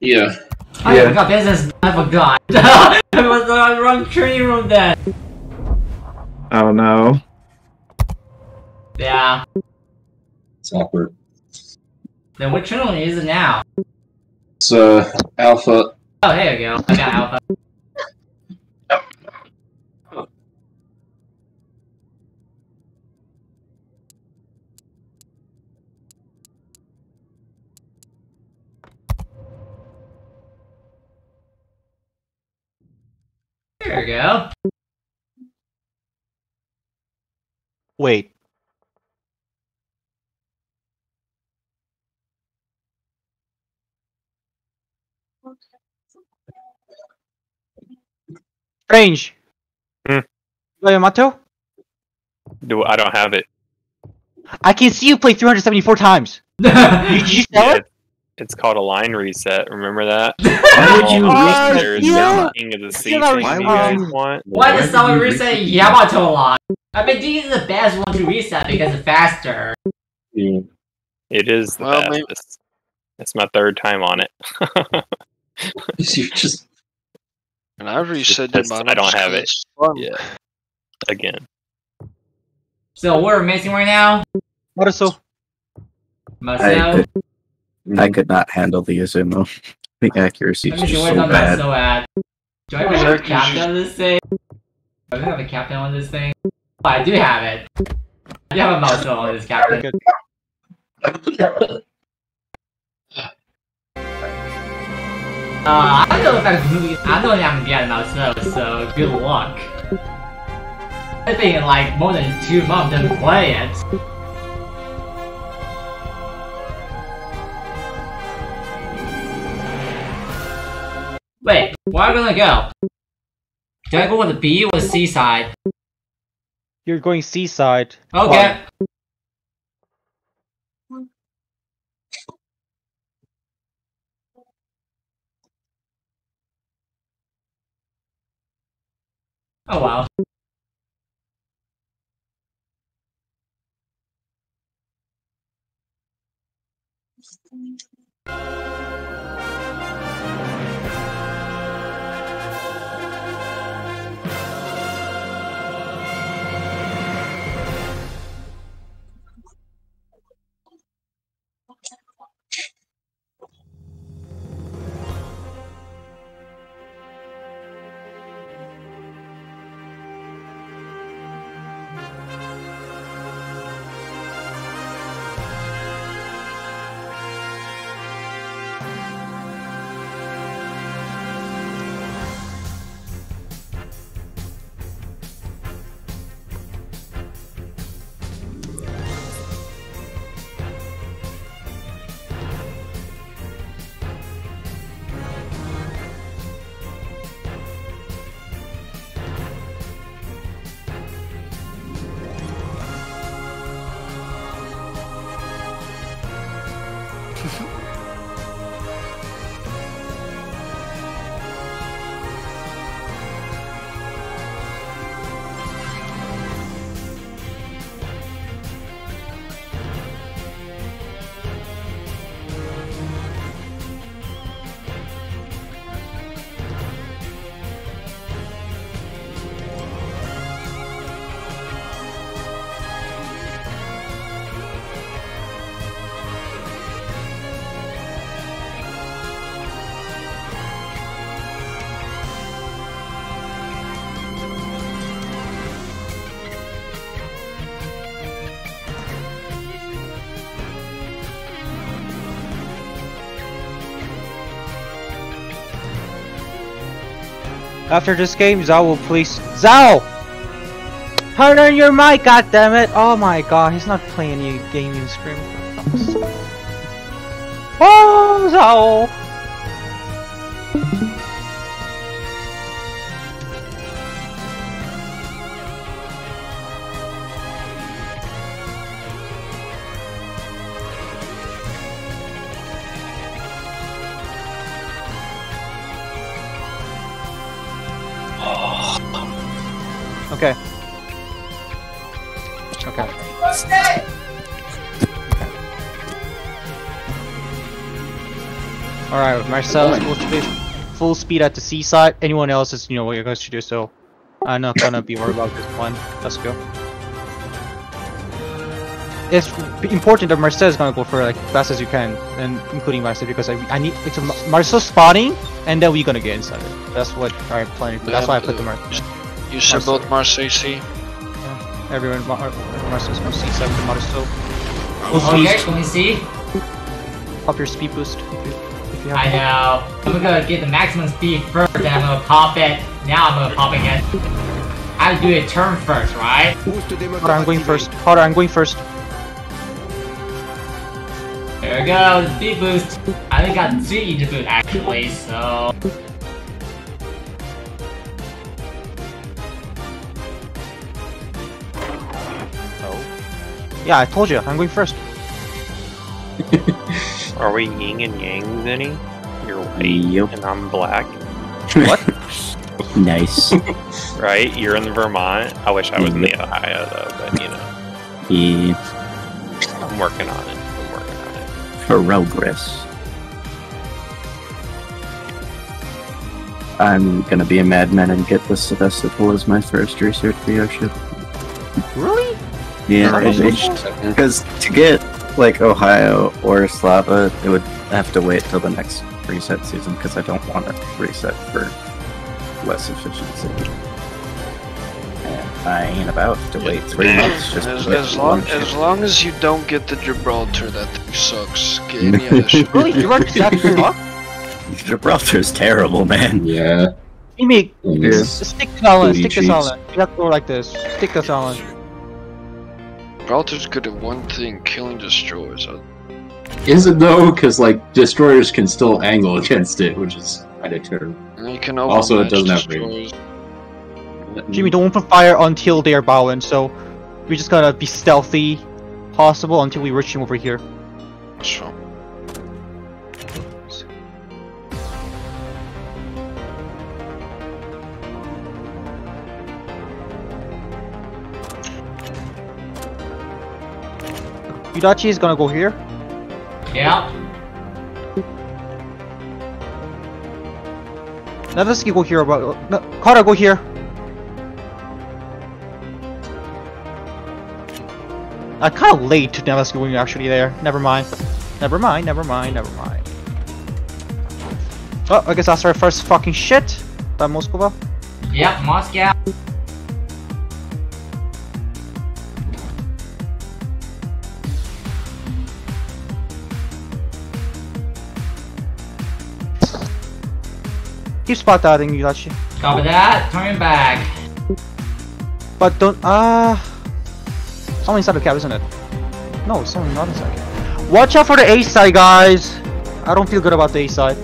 Yeah. I forgot business. I forgot. I was on the wrong training room then. Oh no. Yeah. It's awkward. Then which one is it now? It's uh, Alpha. Oh, there you go. I got Alpha. [laughs] There we go. Wait. Strange. Hmm. You got Yamato? Do I don't have it. I can see you play 374 times. Did [laughs] you sell Yeah, it? It's called a line reset. Remember that? [laughs] Why would you Oh, reset yeah. the King of the Sea Yeah, why you guys you- want. Why Why does someone you reset reset Yamato a lot? I mean, this is the best one to reset because it's faster. It is the Well, maybe- It's my third time on it. [laughs] you just And I reset That's- Yamato I don't have it. fun. yeah. Again. So we're missing right now. What is so? I could, I could not handle the Azuma. [laughs] The accuracy Let is just where's so on bad. so at. Do I even Where's have a captain on this thing? Do I have a captain on this thing? Oh, I do have it. I do have a mouse on this captain. Uh, I don't know if I'm moving. I don't think I'm gonna get a mouse so good luck. I think in like more than two months to play it. Wait, where am I gonna go? Do I go with the B or the C side? You're going seaside. Okay. Oh wow. After this game, Zao will please. Zao! Turn on your mic, goddammit! Oh my god, he's not playing any gaming screen. Oh, Zao! Alright, Marcel is full speed, full speed at the seaside. Anyone else is, you know, what you're going to do, so I'm not gonna be worried about this one. Let's go. It's important that Marcel is gonna go for like fast as you can, and including myself because I, I need it's a Marcel spawning, and then we're gonna get inside it. That's what I'm planning. For. That's why I put the Marcel. You said both Marcel C. Everyone, Mar Marcel's gonna see seven to Marcel. Okay, let me see. Pop your speed boost. If you, if you have I know. I'm gonna get the maximum speed first, then I'm gonna pop it. Now I'm gonna pop again. I have to do a turn first, right? Hold on, I'm going first. Hold on, I'm going first. There we go, the speed boost. I only got two engine boost actually, so. Yeah, I told you, I'm going first. [laughs] Are we yin and yang, Zenny? You're white Yep. and I'm black. [laughs] What? Nice. [laughs] Right? You're in Vermont. I wish I was in the Ohio though, but you know, Yeah. I'm working on it. I'm working on it. Progress. I'm gonna be a madman and get the Sevastopol as my first research VO ship. Really? Yeah, because to get like Ohio or Slava, it would have to wait till the next reset season because I don't want to reset for less efficiency. And I ain't about to wait three months just As, as long one ship. as long as you don't get the Gibraltar, that thing sucks. Get any other ship. Really? You run that [laughs] fuck? Gibraltar's terrible, man. Yeah. Amy, Yes. stick to Alan, stick to Booty Alan. You have to go like this. Stick this to Alan. Gibraltar's good at one thing: killing destroyers. Is it though? Because like destroyers can still angle [laughs] against it, which is kind of terrible. Can Also, it doesn't have range. Jimmy, don't open fire until they're bowing, so we just gotta be stealthy possible until we reach him over here. So, Yudachi is gonna go here. Yeah. Nevsky go here about no, Kara go here. I kind of late to Nevsky going actually there. Never mind. Never mind. Never mind. Never mind. Oh, I guess that's our first fucking shit. That Moskova. Yep, Moscow. Keep spot dotting Yudachi. Copy that. Turn back. But don't ah. someone inside the cab, isn't it? No, someone not inside. the cab. Watch out for the A side, guys. I don't feel good about the A side.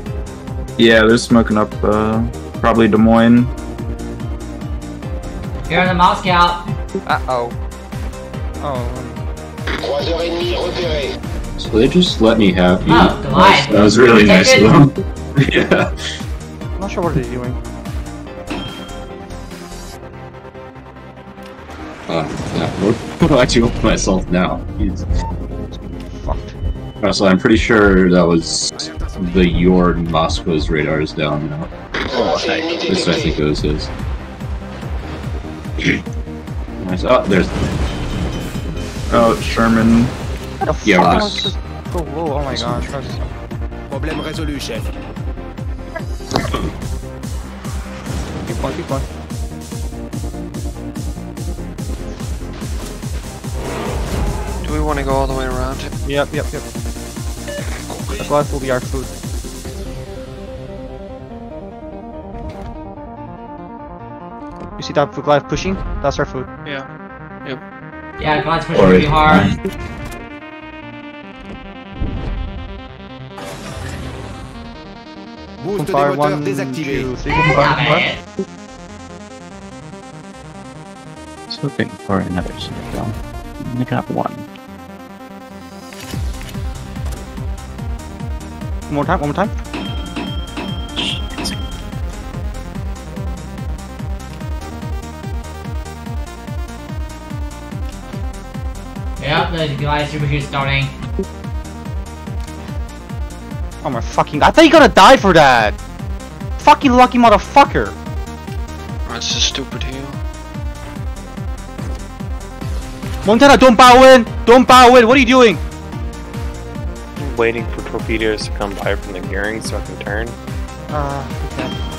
Yeah, they're smoking up uh, probably Des Moines. Here in the Moscow. Uh oh. Oh. So they just let me have you. Oh, the. That was really nice of them. [laughs] yeah. I'm not sure what they're doing. Uh, yeah. What do I do with myself now? Jeez. Fucked. Also, I'm pretty sure that was the Yord Moscow's radar is down now. This I think it was his. [clears throat] Nice. Oh, there's. Oh, Sherman. How the Yeah, fuck Ross. was this go low? Oh my gosh. Ross. Problème résolu, chef. Keep going, keep going. do we want to go all the way around? here? Yep, yep, yep. The glass will be our food. You see that Goliath pushing? That's our food. Yeah. Yep. Yeah, God's pushing Or pretty hard. [laughs] [laughs] Boost fire, one, two, three, go for Not fire, bad. Looking for another citadel. I got one. One more time, one more time. Yep, the Goliath super huge starting. Oh my fucking! I thought you gonna die for that. Fucking lucky motherfucker. That's a stupid heal. Montana, don't bow in! Don't bow in! What are you doing? Waiting for torpedoes to come by from the gearing so I can turn. Uh, okay.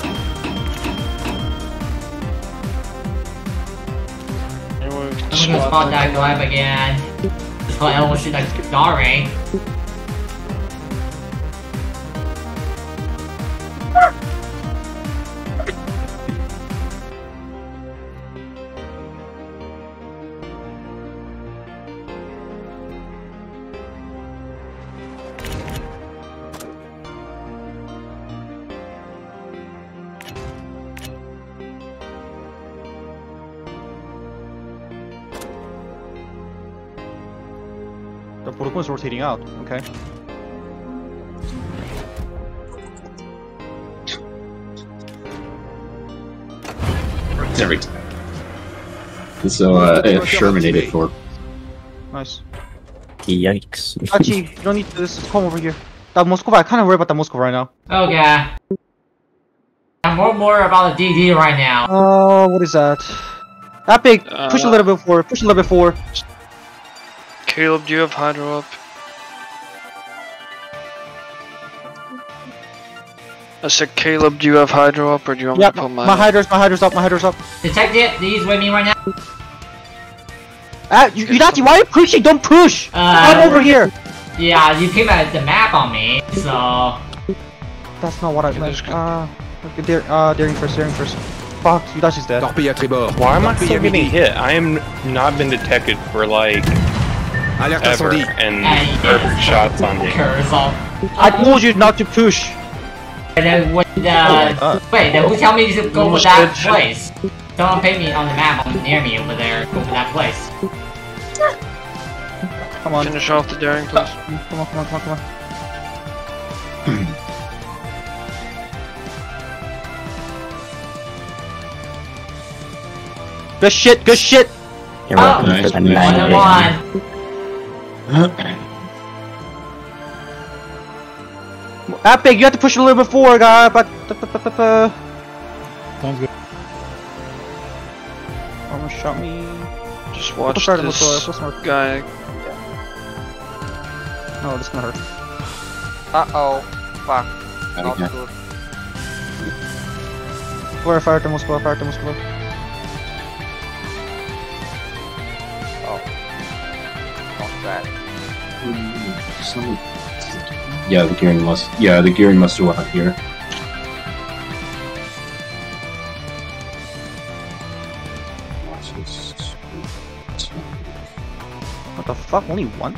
I'm gonna spot that Goliath again. Just call Elmo shoot that starring. The protocol is rotating out. Okay. Every time. So, uh, yeah, Shermanated for. Nice. Yikes. Actually, you don't need to. This come over here. That Moskova. I kind of worry about that Moskova right now. Okay. I'm more more about the DD right now. Oh, what is that? That big. Push a Uh, little bit forward. Push a little bit forward. Caleb, do you have Hydro up? I said, Caleb, do you have Hydro up, or do you want Yep. me to put mine My hydro's, hydras. My hydro's up. My hydras up. Detect it, these with me right now. Ah, you, you not. Why are you pushing? Don't push. Uh, I'm over here. Yeah, you came at the map on me, so. That's not what I meant. Uh, okay, dare, uh, daring first. Daring first. Fuck, Yudachi's dead. Why am I still getting hit? I am not been detected for like ever and perfect shots on me. I told you not to push. And then when the Oh wait, then who tell me to go for that dead. place? Someone pay me on the map on near me over there. Go for that place. Come on. Finish off the daring, please. Come on, come on, come on, come on. [clears throat] Good shit, good shit! You're Oh, welcome Nice. for the one nine and Epic, you have to push a little bit forward, guy, but... Sounds good. Almost shot me. Just watch Push harder, this Mikola, push more. guy. No, this is gonna hurt. Uh oh. Fuck. Not Okay. good. Fire, fire to Moscow, fire to Moscow. Not bad. Yeah, the gearing must. Yeah, the gearing must have went here. What the fuck? Only one?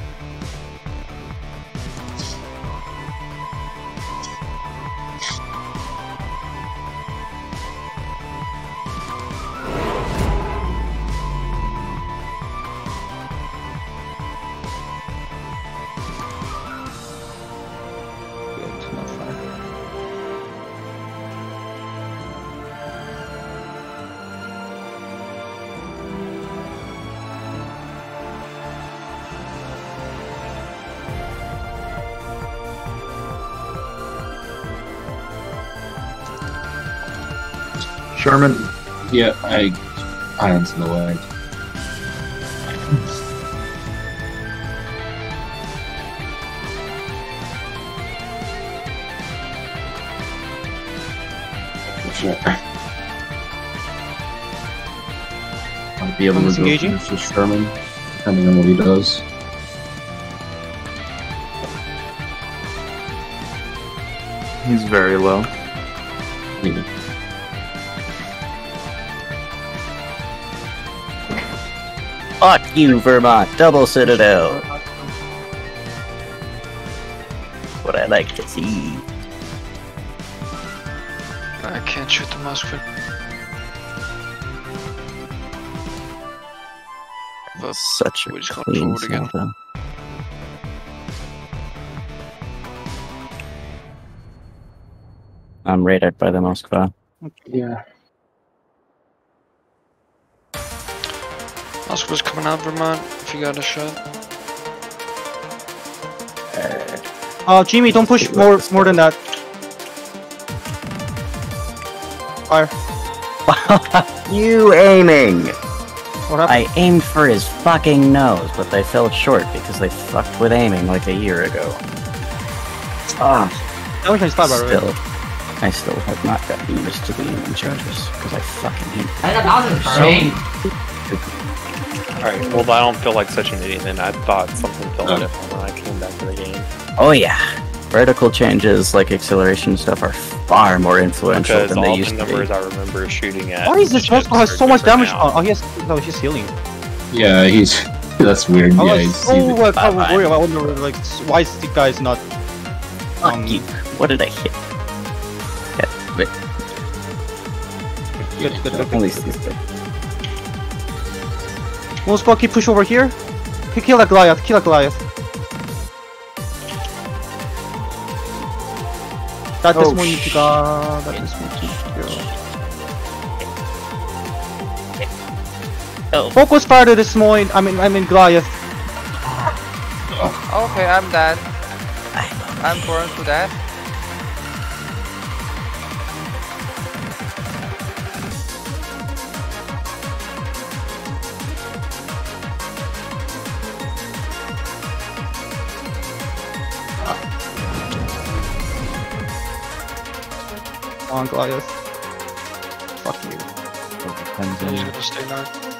Sherman, Yeah, I. Irons in the way. Sure. Might be able to go Disengaging? for Sherman, depending on what he does. he's very low. You, Vermont. Double Citadel. What I like to see. I can't shoot the Moskva. But Such a we're just clean forward again. I'm raided by the Moskva. Yeah. Moskva's coming out, Vermont. If you got a shot. Uh, Jimmy, don't push more more than that. Fire. [laughs] you aiming! What happened? I aimed for his fucking nose, but they fell short because they fucked with aiming like a year ago. Ah, That was my spot, by the way. still, I still have not gotten used to the aiming charges because I fucking hate them. I got thousand for me. Alright, well, I don't feel like such an idiot, and I thought something felt Oh. different when I came back to the game. Oh yeah, vertical changes like acceleration stuff are far more influential Because than they all the to be. numbers I remember shooting at. Why is this ships Moskva has so much damage now. Oh, he has. No, he's healing. Yeah, he's. [laughs] That's weird. I Yeah, was he's. so he's- uh, kind of worried. I wonder, like, why is the guy's not? Fuck Um, you. What did I hit? Yeah, but Good, good, good, at least he's dead. Moskva, keep push over here. K- Kill that Goliath. Kill that Goliath. That is Oh, one sh- to go. That is one to Oh. Focus fire to this point. I mean, I mean Goliath. Okay, I'm dead. I'm born to that. On, Goliath. Fuck you. Depends He's on- gonna stay north.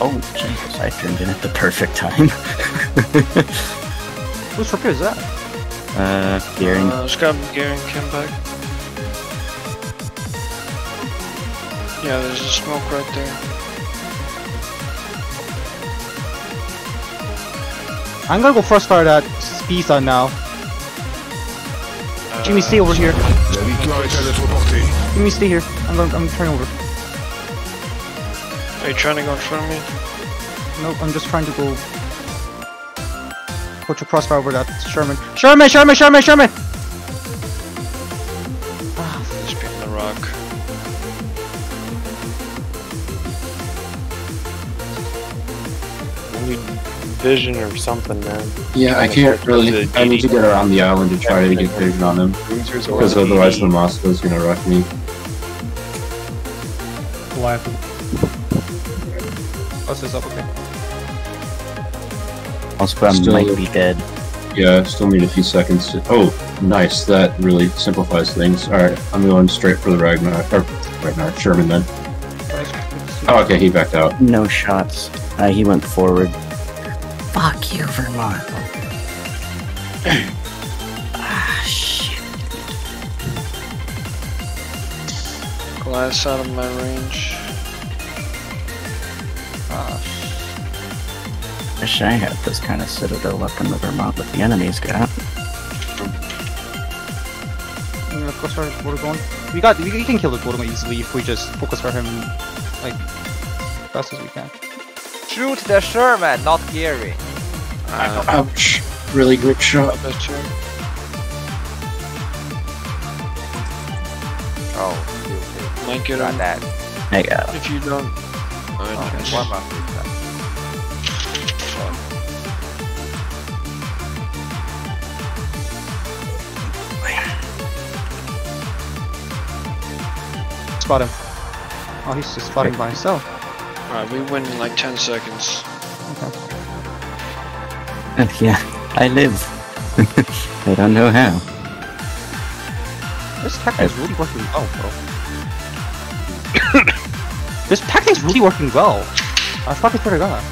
Oh Jesus! I turned in at the perfect time. Whose repair is that? uh, Gearing. Uh, Scott Garen came back. Yeah, there's a smoke right there. I'm gonna go first fire that Spisa now. Uh, Jimmy, stay over here. La victoire est à. Jimmy, stay here. I'm gonna, I'm turning over. Are you trying to go in front of me? Nope, I'm just trying to go. Put your crossfire over that Sherman. Sherman, Sherman, Sherman, Sherman! Vision or something, man. Yeah, I can't really. I need to get around the island to try to get vision on him. Because otherwise the Moscow's gonna rush me. Goliath. Oh, this is up, okay. Moskva Still- might be dead. Yeah, still need a few seconds. To, oh, nice. That really simplifies things. Alright, I'm going straight for the Ragnar. Or, Ragnar, Sherman then. Oh, okay, he backed out. No shots. Uh, he went forward. Fuck ah, shit. Glass out of my range. Ah, Wish I had this kind of citadel up in the Vermont that the enemies got. I'm gonna Gorgon. We got, we, we can kill the Gorgon easily if we just focus for him, like, fast as we can. Shoot the Sherman, not Gary. Uh, Ouch. Really good shot. bet you. Oh, Might get on that. I got it. if you don't. Oh, Okay, one more pizza. Spot him. Oh, he's just spotting by himself. Alright, we win in like 10 seconds. Yeah, I live. [laughs] I don't know how. This tactic is really working well, bro. [coughs] this tactic is really working well. I fucking swear to god.